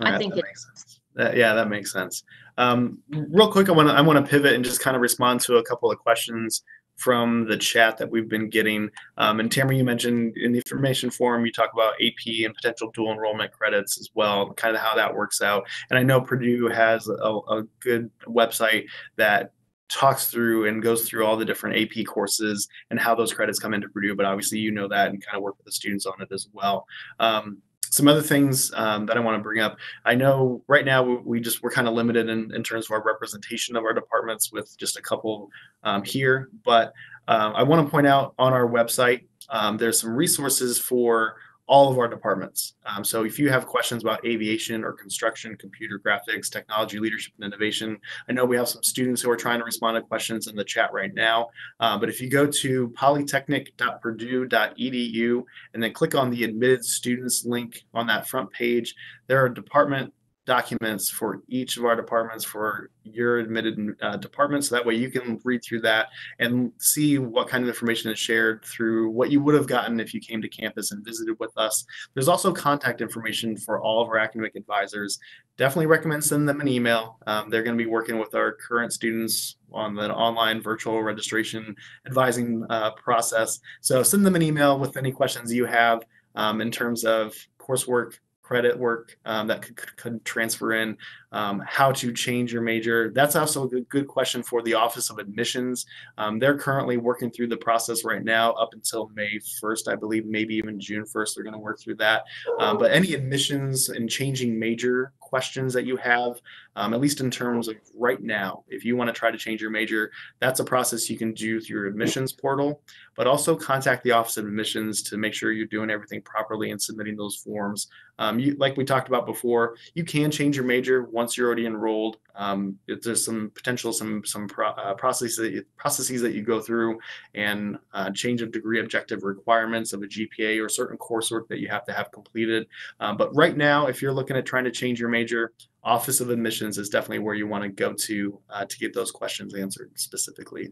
I think it makes sense. That, yeah, that makes sense. Um, real quick, I want to I want to pivot and just kind of respond to a couple of questions from the chat that we've been getting. Um, and Tamera, you mentioned in the information form, you talk about AP and potential dual enrollment credits as well, kind of how that works out. And I know Purdue has a, a good website that talks through and goes through all the different AP courses and how those credits come into Purdue. But obviously, you know that and kind of work with the students on it as well. Um, some other things um, that I want to bring up. I know right now we just we're kind of limited in, in terms of our representation of our departments with just a couple um, here, but um, I want to point out on our website um, there's some resources for all of our departments. Um, so if you have questions about aviation or construction, computer graphics, technology, leadership, and innovation, I know we have some students who are trying to respond to questions in the chat right now. Uh, but if you go to polytechnic.purdue.edu and then click on the admitted students link on that front page, there are department documents for each of our departments for your admitted uh, department. So that way you can read through that and see what kind of information is shared through what you would have gotten if you came to campus and visited with us. There's also contact information for all of our academic advisors. Definitely recommend sending them an email. Um, they're going to be working with our current students on the online virtual registration advising uh, process. So send them an email with any questions you have um, in terms of coursework credit work um, that could, could, transfer in, um, how to change your major. That's also a good, good question for the Office of Admissions. Um, they're currently working through the process right now up until May 1st, I believe, maybe even June 1st, they're going to work through that. Um, but any admissions and changing major questions that you have, um, at least in terms of right now. If you want to try to change your major, that's a process you can do through your admissions portal, but also contact the Office of Admissions to make sure you're doing everything properly and submitting those forms. Um, you, like we talked about before, you can change your major once you're already enrolled. Um, there's some potential, some some pro, uh, processes that you, processes that you go through, and uh, change of degree objective requirements of a GPA or certain coursework that you have to have completed. Um, but right now, if you're looking at trying to change your major, Office of Admissions is definitely where you want to go to uh, to get those questions answered specifically.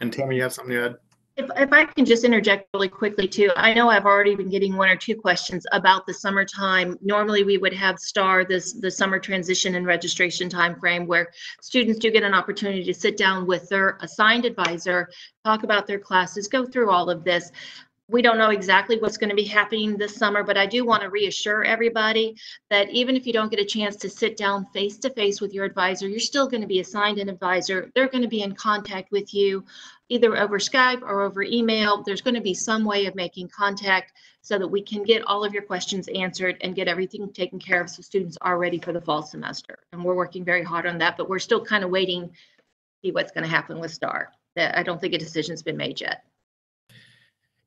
And Tammy, you have something to add? If, if I can just interject really quickly too, I know I've already been getting one or two questions about the summertime. Normally, we would have STAR, this the summer transition and registration timeframe, where students do get an opportunity to sit down with their assigned advisor, talk about their classes, go through all of this we don't know exactly what's going to be happening this summer, but I do want to reassure everybody that even if you don't get a chance to sit down face to face with your advisor, you're still going to be assigned an advisor. They're going to be in contact with you either over Skype or over email. There's going to be some way of making contact so that we can get all of your questions answered and get everything taken care of so students are ready for the fall semester. And we're working very hard on that, but we're still kind of waiting to see what's going to happen with STAR. I don't think a decision's been made yet.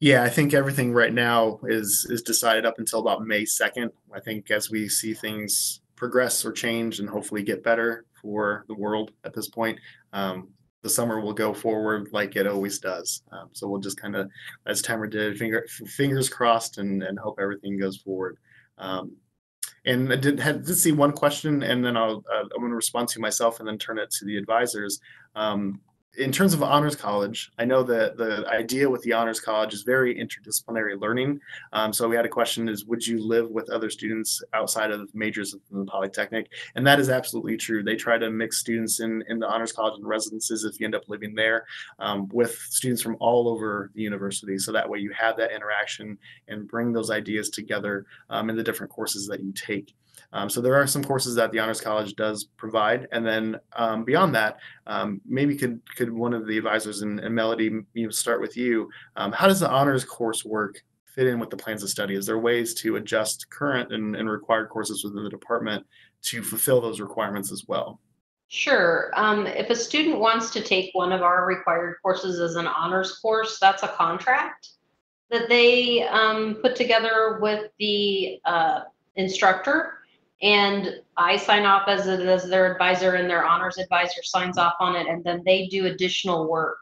Yeah, I think everything right now is is decided up until about May 2nd. I think as we see things progress or change and hopefully get better for the world at this point, um, the summer will go forward like it always does. Um, so we'll just kind of, as Tamera did, finger, fingers crossed and, and hope everything goes forward. Um, and I did, had, did see one question, and then I'll, uh, I'm going to respond to myself and then turn it to the advisors. Um, in terms of honors college, I know that the idea with the honors college is very interdisciplinary learning. Um, so we had a question: Is would you live with other students outside of majors in the Polytechnic? And that is absolutely true. They try to mix students in in the honors college and residences if you end up living there um, with students from all over the university. So that way you have that interaction and bring those ideas together um, in the different courses that you take. Um, so there are some courses that the Honors College does provide, and then um, beyond that, um, maybe could could one of the advisors and, and Melody, you know, start with you. Um, how does the honors course work fit in with the plans of study? Is there ways to adjust current and, and required courses within the department to fulfill those requirements as well? Sure. Um, if a student wants to take one of our required courses as an honors course, that's a contract that they um, put together with the uh, instructor and I sign off as, a, as their advisor and their honors advisor signs off on it and then they do additional work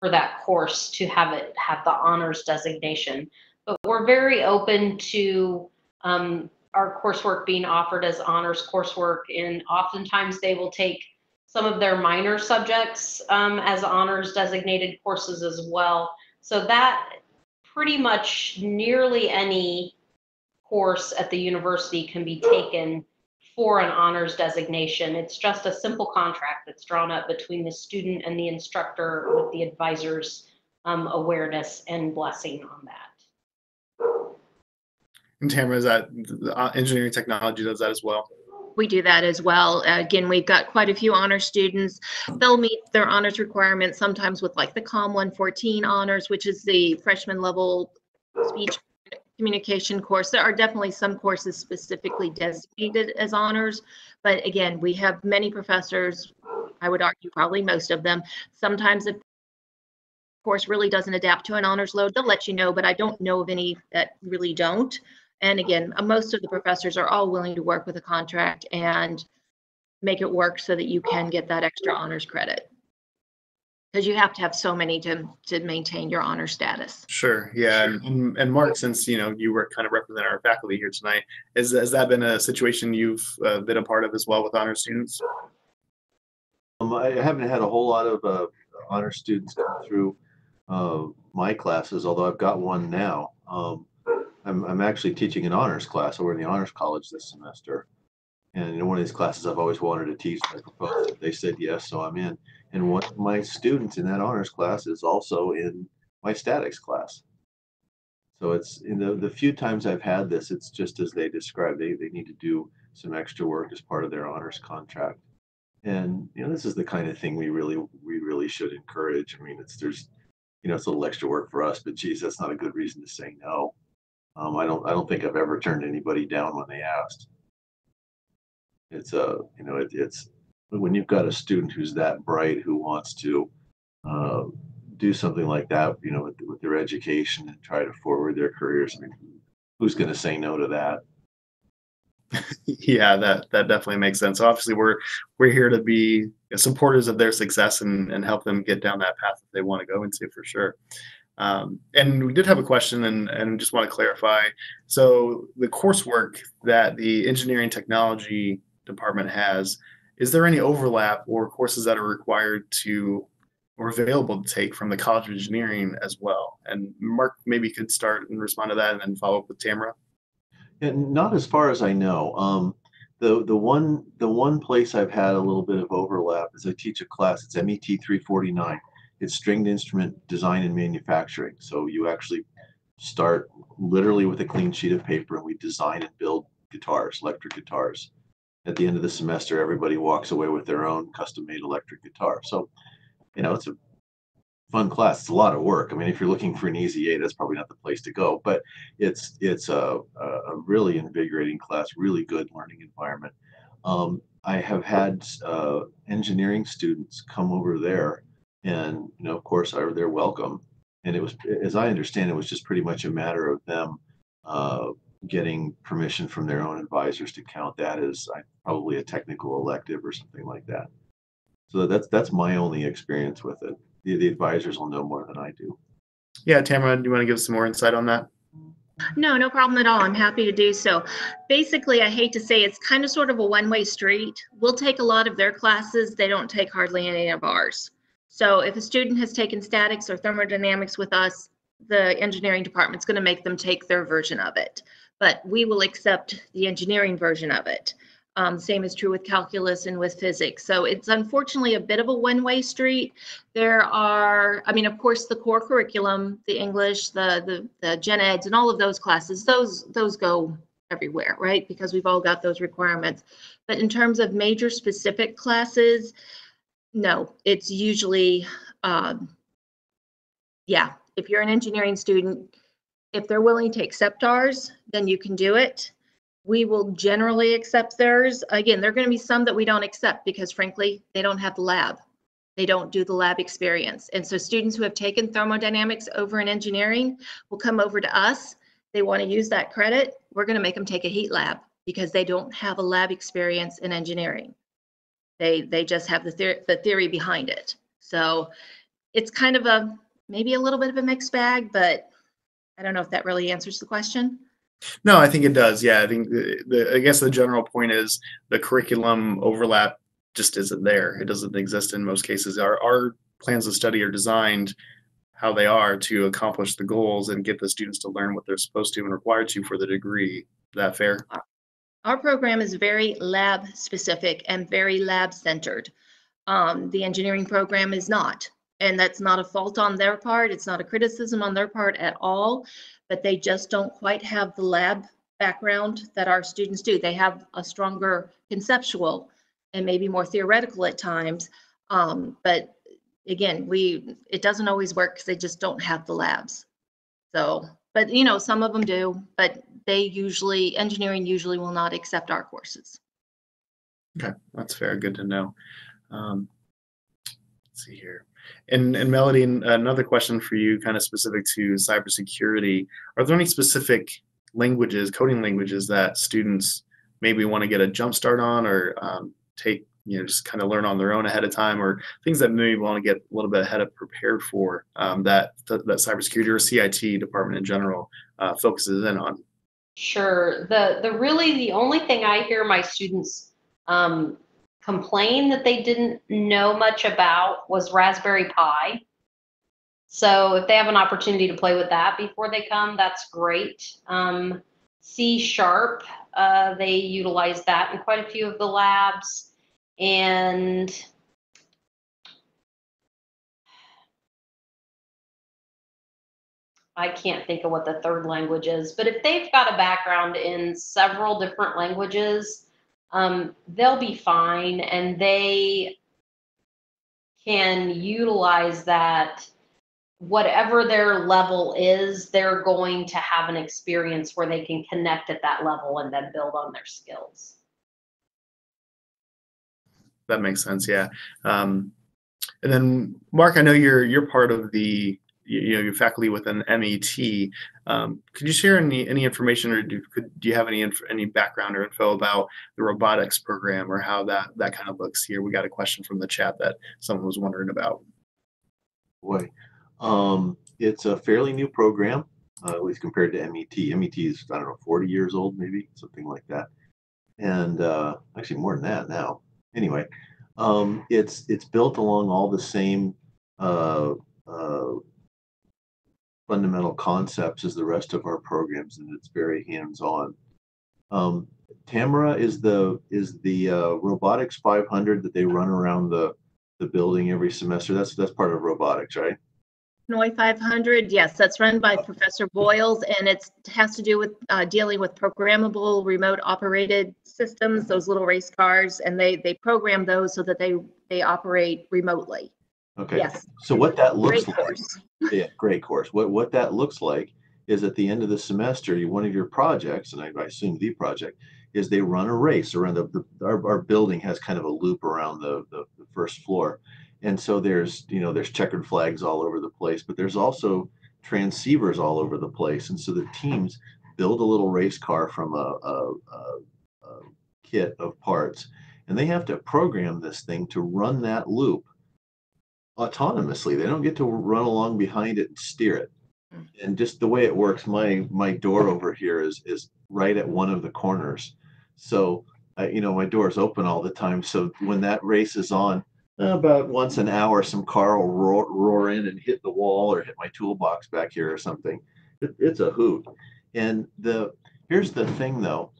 for that course to have it have the honors designation. But we're very open to um, our coursework being offered as honors coursework and oftentimes they will take some of their minor subjects um, as honors designated courses as well. So that pretty much nearly any course at the university can be taken for an honors designation. It's just a simple contract that's drawn up between the student and the instructor with the advisor's um, awareness and blessing on that. And Tamera, is that uh, engineering technology does that as well? we do that as well. Uh, again, we've got quite a few honor students. They'll meet their honors requirements sometimes with like the COM 114 honors, which is the freshman level speech communication course. There are definitely some courses specifically designated as honors, but again, we have many professors, I would argue probably most of them. Sometimes if course really doesn't adapt to an honors load, they'll let you know, but I don't know of any that really don't. And again, uh, most of the professors are all willing to work with a contract and make it work so that you can get that extra honors credit because you have to have so many to to maintain your honor status. Sure. Yeah. And, and Mark, since you know you were kind of representing our faculty here tonight, has has that been a situation you've uh, been a part of as well with honor students? Um, I haven't had a whole lot of uh, honor students come through uh, my classes, although I've got one now. Um, I'm, I'm actually teaching an honors class over in the honors college this semester. And in one of these classes I've always wanted to teach, I proposed. They said yes, so I'm in and one of my students in that honors class is also in my statics class. So it's in the, the few times I've had this, it's just as they described, they, they need to do some extra work as part of their honors contract. And you know, this is the kind of thing we really we really should encourage. I mean, it's there's you know, it's a little extra work for us, but geez, that's not a good reason to say no. Um, I don't I don't think I've ever turned anybody down when they asked. It's a you know it, it's when you've got a student who's that bright who wants to uh, do something like that, you know, with, with, their education and try to forward their careers, I mean, who's going to say no to that? yeah, that that definitely makes sense. Obviously, we're we're here to be supporters of their success and and help them get down that path that they want to go into for sure. Um, and we did have a question and, and just want to clarify. So the coursework that the engineering technology department has, is there any overlap or courses that are required to or available to take from the College of Engineering as well? And Mark maybe could start and respond to that and then follow up with Tamera. Not as far as I know. Um, the the one the one place I've had a little bit of overlap is I teach a class. It's MET 349. It's stringed instrument design and manufacturing. So you actually start literally with a clean sheet of paper and we design and build guitars, electric guitars. At the end of the semester, everybody walks away with their own custom made electric guitar. So, you know, it's a fun class. It's a lot of work. I mean, if you're looking for an easy A, that's probably not the place to go. But it's it's a, a really invigorating class, really good learning environment. Um, I have had uh, engineering students come over there, and you know, of course, they're welcome. And it was, as I understand, it was just pretty much a matter of them uh, getting permission from their own advisors to count that as uh, probably a technical elective or something like that. So that's that's my only experience with it the, the advisors will know more than I do. Yeah, Tamera, do you want to give some more insight on that? No, no problem at all. I'm happy to do so. Basically, I hate to say it's kind of sort of a one way street. We'll take a lot of their classes, they don't take hardly any of ours. So if a student has taken statics or thermodynamics with us, the engineering department's going to make them take their version of it. But we will accept the engineering version of it. Um, same is true with calculus and with physics. So it's unfortunately a bit of a one-way street. There are, I mean, of course, the core curriculum, the English, the the, the gen eds, and all of those classes, those those go everywhere, right? Because we've all got those requirements. But in terms of major specific classes, no, it's usually, um, yeah, if you're an engineering student, if they're willing to accept ours, then you can do it we will generally accept theirs. Again, there are going to be some that we don't accept because frankly, they don't have the lab. They don't do the lab experience. And so students who have taken thermodynamics over in engineering will come over to us. They want to use that credit. We're going to make them take a heat lab because they don't have a lab experience in engineering. They, they just have the, theory, the theory behind it. So it's kind of a, maybe a little bit of a mixed bag, but I don't know if that really answers the question. No, I think it does. Yeah, I think the, the, I guess the general point is the curriculum overlap just isn't there. It doesn't exist in most cases. Our our plans of study are designed how they are to accomplish the goals and get the students to learn what they're supposed to and required to for the degree. Is that fair? Our program is very lab specific and very lab centered. Um, the engineering program is not. And that's not a fault on their part. It's not a criticism on their part at all but they just don't quite have the lab background that our students do. They have a stronger conceptual and maybe more theoretical at times. Um, but again, we it doesn't always work because they just don't have the labs. So, but you know, some of them do, but they usually engineering usually will not accept our courses. Okay, that's fair. Good to know. Um, let's see here. And, and Melody, another question for you, kind of specific to cybersecurity. Are there any specific languages, coding languages that students maybe want to get a jump start on or um, take, you know, just kind of learn on their own ahead of time or things that maybe want to get a little bit ahead of prepared for um, that, that cybersecurity or CIT department in general uh, focuses in on? Sure. The, the really the only thing I hear my students um, complain that they didn't know much about was Raspberry Pi. So if they have an opportunity to play with that before they come, that's great. Um, C Sharp, uh, they utilize that in quite a few of the labs. And I can't think of what the third language is, but if they've got a background in several different languages, um, they'll be fine and they can utilize that whatever their level is they're going to have an experience where they can connect at that level and then build on their skills. That makes sense yeah. Um, and then mark i know you're you're part of the you know your faculty within MET. Um, could you share any any information, or do, could, do you have any inf- any background or info about the robotics program or how that that kind of looks here? We got a question from the chat that someone was wondering about. Boy, um, it's a fairly new program, uh, at least compared to MET. MET is I don't know 40 years old, maybe something like that, and uh, actually more than that now. Anyway, um, it's it's built along all the same uh, uh, fundamental concepts as the rest of our programs, and it's very hands-on. Um, Tamera is the is the uh, robotics 500 that they run around the the building every semester. That's that's part of robotics, right? Knoy 500, yes, that's run by Professor Boyles, and it has to do with uh, dealing with programmable remote operated systems, those little race cars, and they they program those so that they they operate remotely. Okay. Yes. So what that looks Great like, course. yeah, great course. What what that looks like is at the end of the semester, you, one of your projects, and I, I assume the project, is they run a race around the, the our, our building has kind of a loop around the, the the first floor, and so there's you know there's checkered flags all over the place, but there's also transceivers all over the place, and so the teams build a little race car from a, a, a, a kit of parts, and they have to program this thing to run that loop autonomously. They don't get to run along behind it and steer it. And just the way it works, my my door over here is is right at one of the corners. So uh, you know my door is open all the time. So when that race is on, about once an hour, some car will roar, roar in and hit the wall or hit my toolbox back here or something. It, it's a hoot. And the here's the thing though,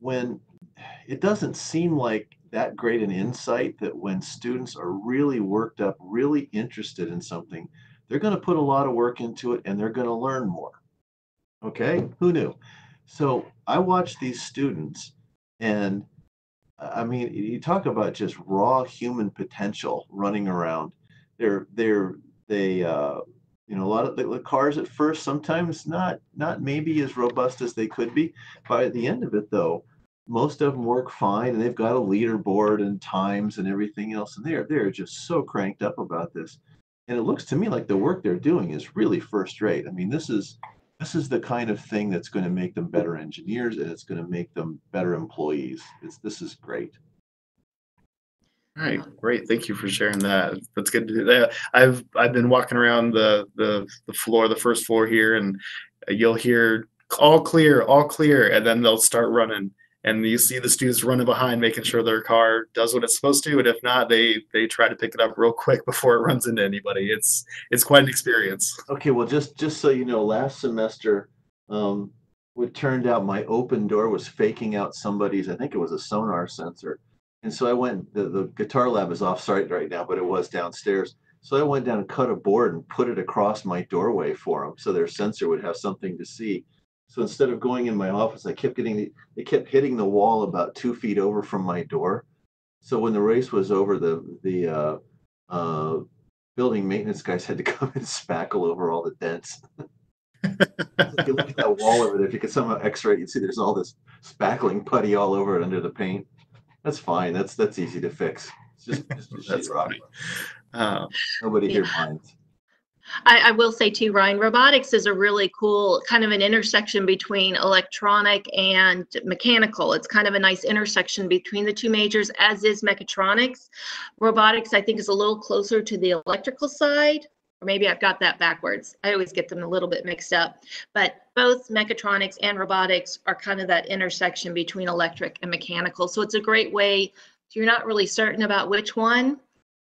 when it doesn't seem like that great an insight that when students are really worked up, really interested in something, they're going to put a lot of work into it and they're going to learn more. Okay, who knew? So I watch these students, and I mean, you talk about just raw human potential running around. They're they're they uh, you know a lot of the, the cars at first sometimes not not maybe as robust as they could be. By the end of it, though, most of them work fine, and they've got a leaderboard and times and everything else, and they're they're just so cranked up about this. And it looks to me like the work they're doing is really first rate. I mean, this is this is the kind of thing that's going to make them better engineers and it's going to make them better employees. It's, this is great. All right, great. Thank you for sharing that. That's good to do. I've I've been walking around the the the floor, the first floor here, and you'll hear all clear, all clear, and then they'll start running, and you see the students running behind, making sure their car does what it's supposed to, and if not, they they try to pick it up real quick before it runs into anybody. It's it's quite an experience. Okay, well, just just so you know, last semester, um, it turned out my open door was faking out somebody's. I think it was a sonar sensor, and so I went. The, the guitar lab is off site right now, but it was downstairs. So I went down and cut a board and put it across my doorway for them, so their sensor would have something to see. So instead of going in my office, I kept getting the, it kept hitting the wall about two feet over from my door. So when the race was over, the the uh, uh, building maintenance guys had to come and spackle over all the dents. if you look at that wall over there, if you could somehow X-ray, you'd see there's all this spackling putty all over it under the paint. That's fine. That's that's easy to fix. It's just, just That's funny. Uh, Nobody here minds. I, I will say too, Ryne, robotics is a really cool kind of an intersection between electronic and mechanical. It's kind of a nice intersection between the two majors, as is mechatronics. Robotics, I think, is a little closer to the electrical side, or maybe I've got that backwards. I always get them a little bit mixed up. But both mechatronics and robotics are kind of that intersection between electric and mechanical. So it's a great way, if you're not really certain about which one,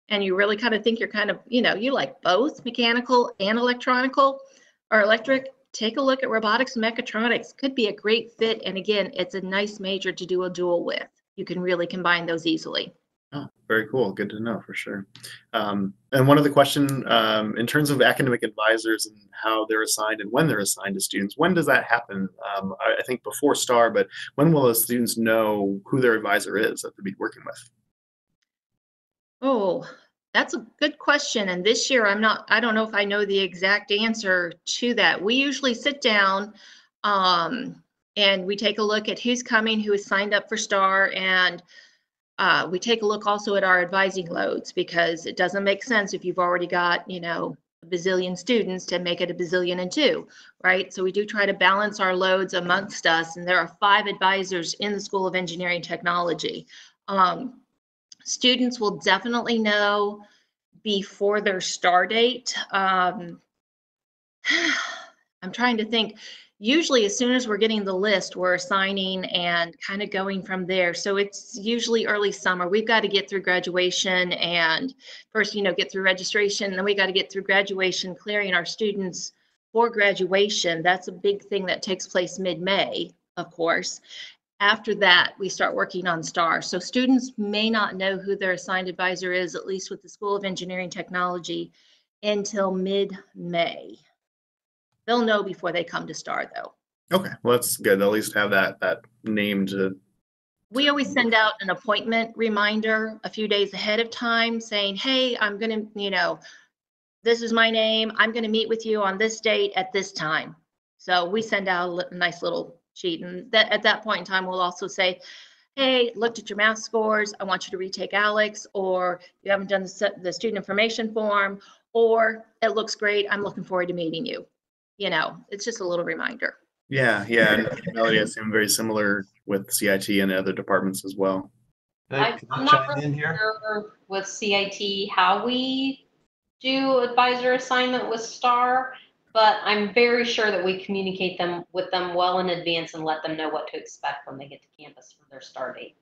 and you really kind of think you're kind of, you know, you like both mechanical and electronical or electric, take a look at robotics and mechatronics. Could be a great fit. And again, it's a nice major to do a dual with. You can really combine those easily. Oh, very cool. Good to know for sure. Um, and one other question, um, in terms of academic advisors and how they're assigned and when they're assigned to students, when does that happen? Um, I, I think before STAR, but when will the students know who their advisor is that they'll be working with? Oh, that's a good question. And this year, I'm not, I don't know if I know the exact answer to that. We usually sit down um, and we take a look at who's coming, who has signed up for STAR, and uh, we take a look also at our advising loads because it doesn't make sense if you've already got, you know, a bazillion students to make it a bazillion and two, right? So we do try to balance our loads amongst us, and there are five advisors in the School of Engineering Technology. Um, students will definitely know before their star date. Um, I'm trying to think. Usually, as soon as we're getting the list, we're assigning and kind of going from there. So it's usually early summer. We've got to get through graduation and first, you know, get through registration. Then we got to get through graduation, clearing our students for graduation. That's a big thing that takes place mid-May, of course. After that, we start working on STAR. So students may not know who their assigned advisor is, at least with the School of Engineering Technology, until mid-May. They'll know before they come to STAR, though. Okay, well, that's good. They'll at least have that that name to. We always send out an appointment reminder a few days ahead of time saying, hey, I'm gonna, you know, this is my name. I'm gonna meet with you on this date at this time. So we send out a nice little sheet and that, at that point in time, we'll also say, hey, looked at your math scores. I want you to retake ALEKS, or you haven't done the, the student information form, or it looks great. I'm looking forward to meeting you. You know, it's just a little reminder. Yeah, yeah, and Melody, I assume very similar with CIT and other departments as well. I, I'm not really sure with CIT how we do advisor assignment with STAR, but I'm very sure that we communicate them with them well in advance and let them know what to expect when they get to campus for their start date.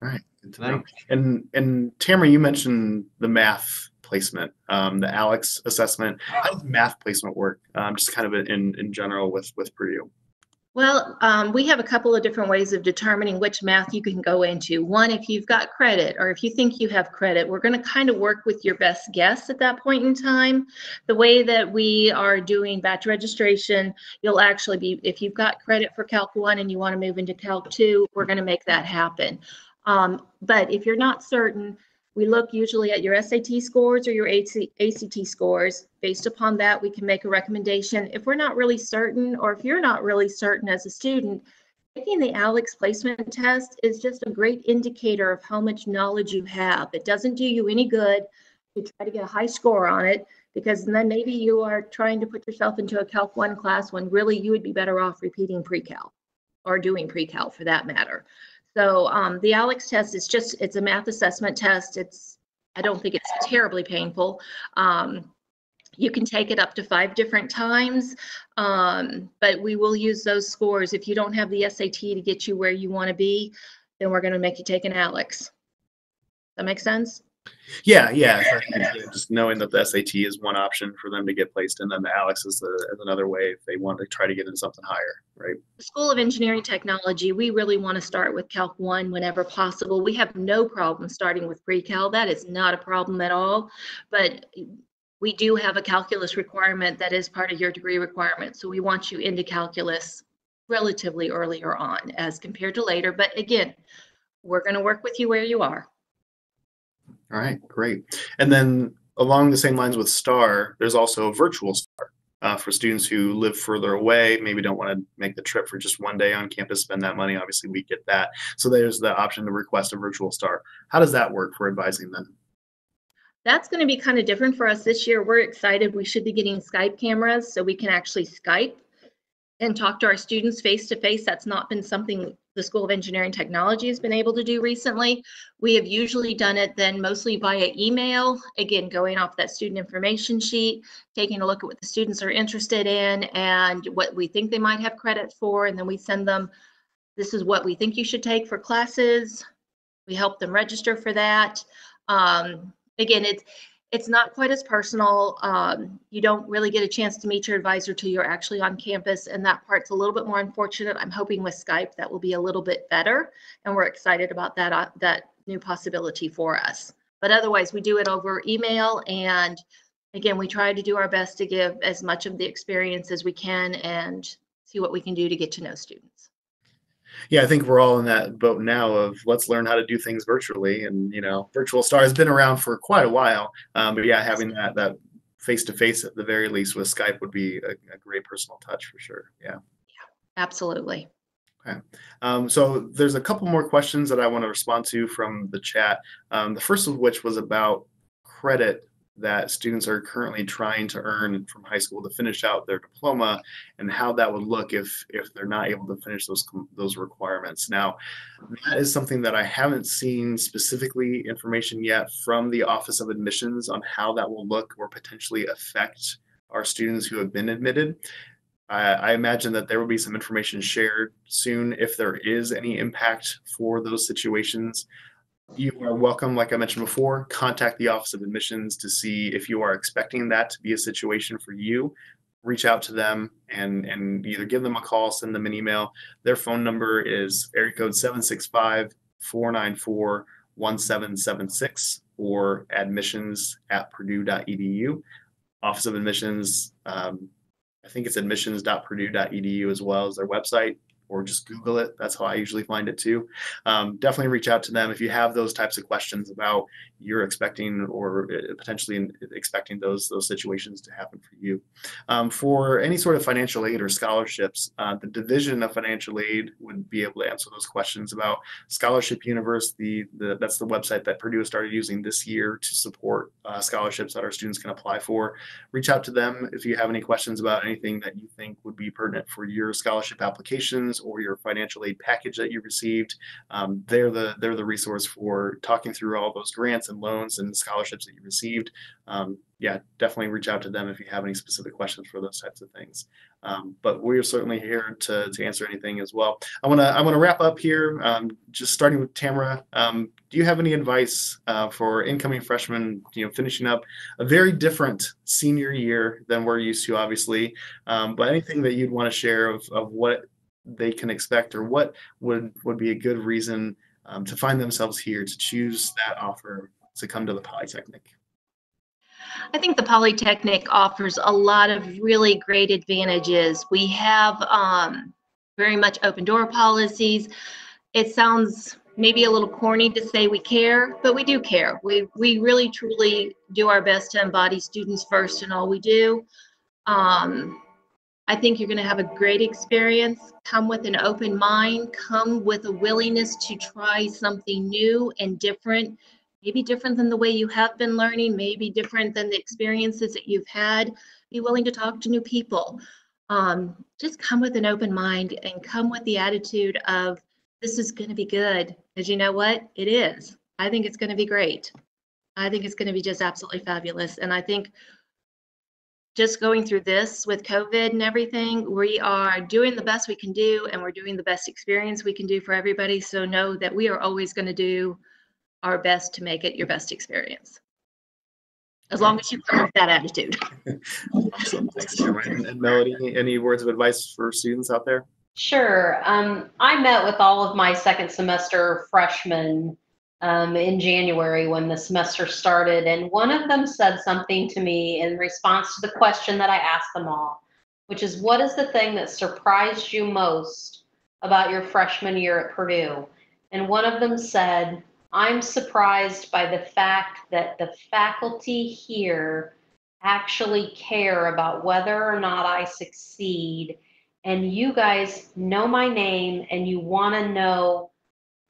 All right, good to know. And and Tamera, you mentioned the math placement, um, the ALEKS assessment. How does math placement work? Um, just kind of in in general with with Purdue. Well, um, we have a couple of different ways of determining which math you can go into. One, if you've got credit or if you think you have credit, we're going to kind of work with your best guess at that point in time. The way that we are doing batch registration, you'll actually be, if you've got credit for Calc 1 and you want to move into Calc 2, we're going to make that happen. Um, but if you're not certain, we look usually at your SAT scores or your AC, ACT scores. Based upon that, we can make a recommendation. If we're not really certain, or if you're not really certain as a student, taking the ALEKS placement test is just a great indicator of how much knowledge you have. It doesn't do you any good to try to get a high score on it because then maybe you are trying to put yourself into a Calc 1 class when really you would be better off repeating pre-cal or doing pre-cal for that matter. So um, the ALEKS test is just, it's a math assessment test. It's, I don't think it's terribly painful. Um, you can take it up to five different times, um, but we will use those scores. If you don't have the SAT to get you where you want to be, then we're going to make you take an ALEKS. That makes sense? Yeah, yeah. so I think, you know, Just knowing that the SAT is one option for them to get placed, and then the ALEKS is, the, is another way if they want to try to get into something higher, right? The School of Engineering Technology, we really want to start with Calc 1 whenever possible. We have no problem starting with pre-cal. That is not a problem at all. But we do have a calculus requirement that is part of your degree requirement. So we want you into calculus relatively earlier on as compared to later. But again, we're going to work with you where you are. All right, great. And then along the same lines with STAR, there's also a virtual STAR uh, for students who live further away, maybe don't want to make the trip for just one day on campus, spend that money. Obviously, we get that. So there's the option to request a virtual STAR. How does that work for advising them? That's going to be kind of different for us this year. We're excited. We should be getting Skype cameras so we can actually Skype and talk to our students face to face. That's not been something the School of Engineering Technology has been able to do recently. We have usually done it then mostly via email, again, going off that student information sheet, taking a look at what the students are interested in and what we think they might have credit for, and then we send them, this is what we think you should take for classes. We help them register for that. Um, again, it's it's not quite as personal. Um, you don't really get a chance to meet your advisor till you're actually on campus, and that part's a little bit more unfortunate. I'm hoping with Skype that will be a little bit better, and we're excited about that uh, that new possibility for us. But otherwise, we do it over email, and again, we try to do our best to give as much of the experience as we can and see what we can do to get to know students. Yeah, I think we're all in that boat now of let's learn how to do things virtually. And, you know, virtual STAR has been around for quite a while. Um, but yeah, having that, that face to face at the very least with Skype would be a, a great personal touch for sure. Yeah. Yeah, absolutely. Okay. Um, so there's a couple more questions that I want to respond to from the chat. Um, the first of which was about credit that students are currently trying to earn from high school to finish out their diploma and how that would look if if they're not able to finish those those requirements. Now, that is something that I haven't seen specifically information yet from the Office of Admissions on how that will look or potentially affect our students who have been admitted. I, I imagine that there will be some information shared soon if there is any impact for those situations. You are welcome, like I mentioned before, contact the Office of Admissions to see if you are expecting that to be a situation for you. Reach out to them and, and either give them a call, send them an email. Their phone number is area code 765 494 1776 or admissions at purdue.edu. Office of Admissions, um, I think it's admissions.purdue.edu as well as their website or just Google it. That's how I usually find it too. Um, definitely reach out to them if you have those types of questions about you're expecting or uh, potentially expecting those those situations to happen for you. Um, for any sort of financial aid or scholarships, uh, the Division of Financial Aid would be able to answer those questions about Scholarship Universe. The, the that's the website that Purdue started using this year to support uh, scholarships that our students can apply for. Reach out to them if you have any questions about anything that you think would be pertinent for your scholarship applications or your financial aid package that you received. Um, they're the they're the resource for talking through all those grants grants and loans and scholarships that you received, um, yeah, definitely reach out to them if you have any specific questions for those types of things. Um, but we're certainly here to, to answer anything as well. I want to I want to wrap up here. Um, just starting with Tamera, um, do you have any advice uh, for incoming freshmen? You know, finishing up a very different senior year than we're used to, obviously. Um, but anything that you'd want to share of, of what they can expect or what would would be a good reason um, to find themselves here to choose that offer to come to the Polytechnic? I think the Polytechnic offers a lot of really great advantages. We have um, very much open door policies. It sounds maybe a little corny to say we care, but we do care. We, we really truly do our best to embody students first in all we do. Um, I think you're going to have a great experience. Come with an open mind, come with a willingness to try something new and different, maybe different than the way you have been learning, maybe different than the experiences that you've had. Be willing to talk to new people. Um, just come with an open mind and come with the attitude of this is going to be good. Because you know what? It is. I think it's going to be great. I think it's going to be just absolutely fabulous. And I think just going through this with COVID and everything, we are doing the best we can do and we're doing the best experience we can do for everybody. So know that we are always going to do our best to make it your best experience. As long as you have that attitude. awesome. Thanks, Tamera. And Melody, any words of advice for students out there? Sure. Um, I met with all of my second semester freshmen um, in January when the semester started. And one of them said something to me in response to the question that I asked them all, which is what is the thing that surprised you most about your freshman year at Purdue? And one of them said, I'm surprised by the fact that the faculty here actually care about whether or not I succeed. And you guys know my name and you want to know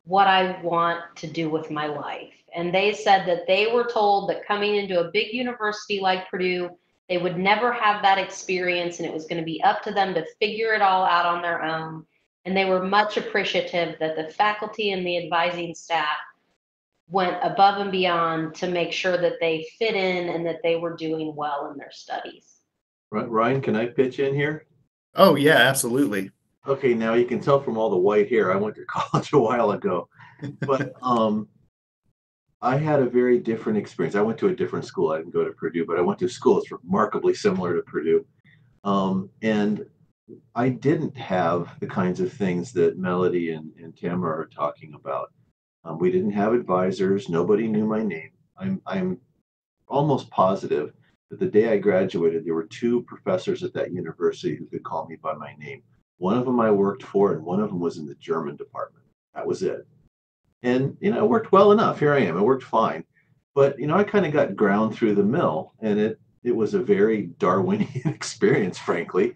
what I want to do with my life. And they said that they were told that coming into a big university like Purdue, they would never have that experience and it was going to be up to them to figure it all out on their own. And they were much appreciative that the faculty and the advising staff went above and beyond to make sure that they fit in and that they were doing well in their studies. Ryne, can I pitch in here? Oh, yeah, absolutely. Okay, now you can tell from all the white hair, I went to college a while ago. But um, I had a very different experience. I went to a different school. I didn't go to Purdue, but I went to a school that's remarkably similar to Purdue. Um, and I didn't have the kinds of things that Melody and, and Tamera are talking about. Um, we didn't have advisors. Nobody knew my name. I'm, I'm almost positive that the day I graduated, there were two professors at that university who could call me by my name. One of them I worked for, and one of them was in the German department. That was it. And, you know, it worked well enough. Here I am. It worked fine. But, you know, I kind of got ground through the mill, and it, it was a very Darwinian experience, frankly.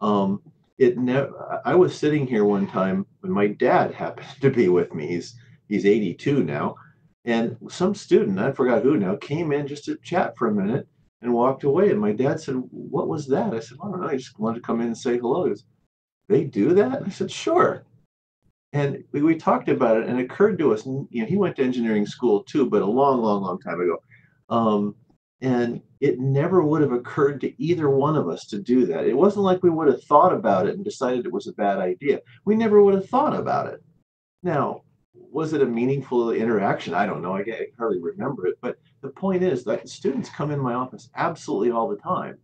Um, it never, I was sitting here one time when my dad happened to be with me. He's, he's 82 now. And some student, I forgot who now, came in just to chat for a minute and walked away. And my dad said, What was that? I said, I don't know. I just wanted to come in and say hello. He goes, they do that? I said, sure. And we, we talked about it and it occurred to us, you know, he went to engineering school too, but a long, long, long time ago. Um, And it never would have occurred to either one of us to do that. It wasn't like we would have thought about it and decided it was a bad idea. We never would have thought about it. Now, was it a meaningful interaction? I don't know. I, I hardly remember it. But the point is that students come in my office absolutely all the time.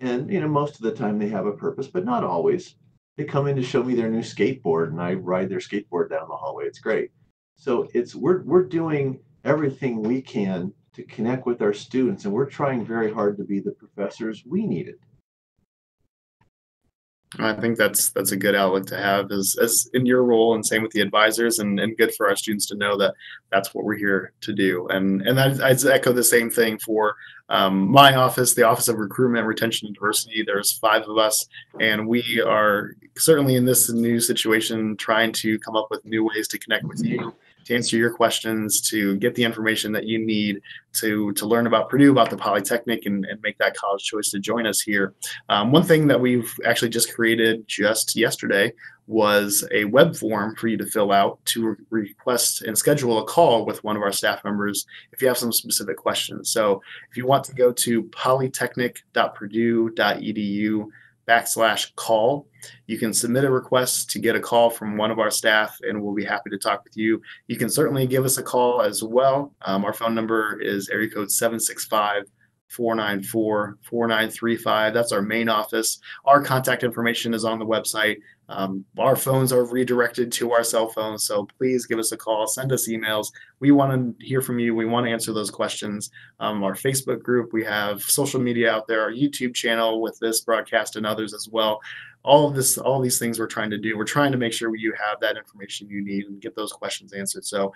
And, you know, most of the time they have a purpose, but not always. They come in to show me their new skateboard and I ride their skateboard down the hallway. It's great. So it's we're we're doing everything we can to connect with our students and we're trying very hard to be the professors we needed. I think that's that's a good outlook to have as, as in your role and same with the advisors and, and good for our students to know that that's what we're here to do. And and I, I'd echo the same thing for um, my office, the Office of Recruitment, Retention, and Diversity. There's five of us, and we are certainly in this new situation trying to come up with new ways to connect with you to answer your questions, to get the information that you need to, to learn about Purdue, about the Polytechnic, and, and make that college choice to join us here. Um, one thing that we've actually just created just yesterday was a web form for you to fill out to re- request and schedule a call with one of our staff members if you have some specific questions. So if you want to go to polytechnic.purdue.edu backslash call. You can submit a request to get a call from one of our staff, and we'll be happy to talk with you. You can certainly give us a call as well. Um, our phone number is area code 765 494 4935. That's our main office. Our contact information is on the website. Um, our phones are redirected to our cell phones, so please give us a call, send us emails. We want to hear from you. We want to answer those questions. Um, our Facebook group, we have social media out there, our YouTube channel with this broadcast and others as well. All of this, all of these things we're trying to do. We're trying to make sure you have that information you need and get those questions answered. So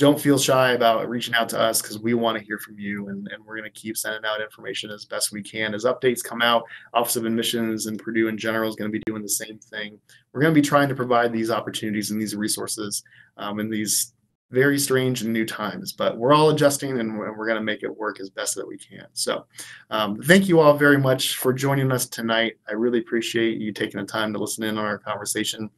don't feel shy about reaching out to us because we want to hear from you and, and we're going to keep sending out information as best we can. As updates come out office of admissions and purdue in general is going to be doing the same thing. We're going to be trying to provide these opportunities and these resources um, in these very strange and new times but we're all adjusting and we're, going to make it work as best that we can. So um, thank you all very much for joining us tonight. I really appreciate you taking the time to listen in on our conversation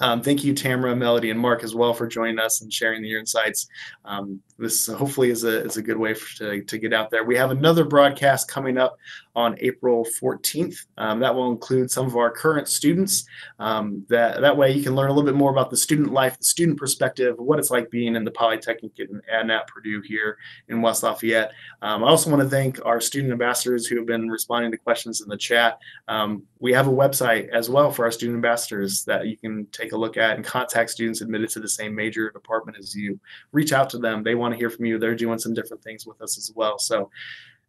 um, thank you, Tamera, Melody, and Mark as well for joining us and sharing your insights. Um, this hopefully is a, is a good way for, to, to get out there. We have another broadcast coming up on April 14th. Um, that will include some of our current students. Um, that, that way you can learn a little bit more about the student life, the student perspective, what it's like being in the Polytechnic and, and at Purdue here in West Lafayette. Um, I also want to thank our student ambassadors who have been responding to questions in the chat. Um, we have a website as well for our student ambassadors that you can take a look at and contact students admitted to the same major department as you. Reach out to them. They want to hear from you. They're doing some different things with us as well. So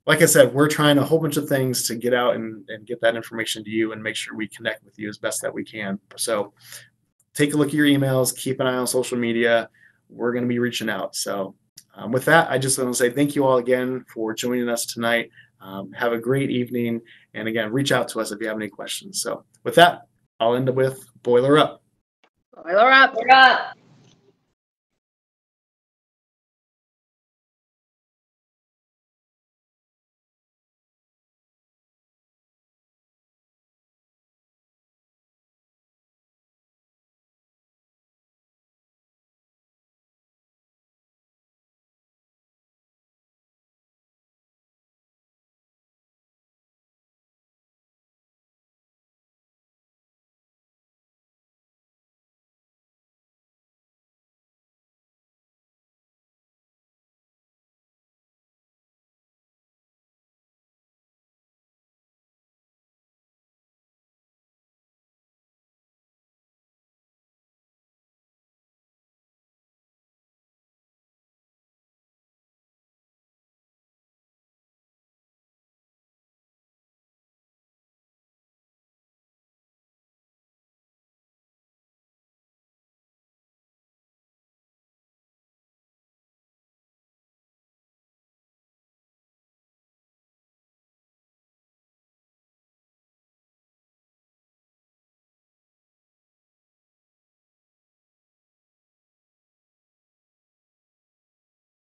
like I said, we're trying a whole bunch of things to get out and, and get that information to you and make sure we connect with you as best that we can. So take a look at your emails, keep an eye on social media. We're going to be reaching out. So um, with that, I just want to say thank you all again for joining us tonight. Um, have a great evening. And again, reach out to us if you have any questions. So with that, I'll end up with boiler up. Boiler up. Boiler up.